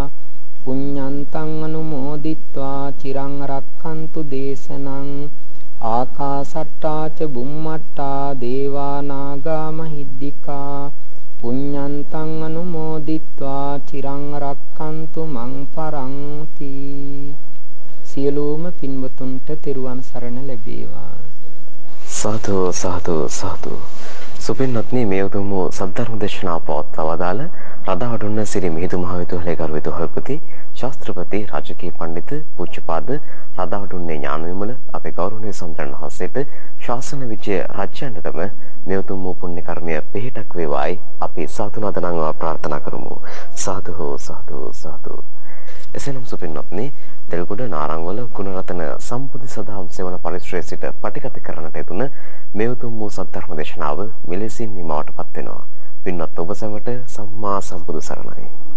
පුඤ්ඤන්තං අනුමෝදිත්වා චිරං රක්ඛන්තු දේශනං ආකාසට්ටා ච බුම්මට්ටා දේවා නාග මහිද්దికා පුඤ්ඤන්තං අනුමෝදිත්වා චිරං රක්ඛන්තු මං පරන්ති සියලුම පින්වතුන්ට තෙරුවන් සරණ ලැබේවා. සාදු සාදු සාදු. සුපින්වත්නි මේ උතුම් සද්ධර්ම දේශනාව පවත්වා වදාළ රදාවඩුන්න සිරි මිහිඳු මහවිදුහලේ ගරු විදුහල්පති ශාස්ත්‍රපති රාජකීය පඬිත පූජ්‍යපාද රදාවඩුන්නේ ඥාන විමල අපේ ගෞරවනීය සම්තරණ හස්සෙට ශාසන විජය රජයන්ටම මේ උතුම් පුණ්‍ය කර්මය පිහිටක් වේවායි අපි සාතුනාදනංව ප්‍රාර්ථනා කරමු. සාදු සාදු සාදු. එසේනම් සුපින්වත්නි දෙල්ගොඩ නාරංවල ගුණරතන සම්පුදි සදාම් සෙවන පරිශ්‍රයේ සිට පටිගත කරන්නට යෙදුන මේ උතුම් වූ සද්ධර්ම දේශනාව මෙලෙසින් නිමවටපත් වෙනවා. පින්වත් ඔබ සැමට සම්මා සම්බුදු සරණයි.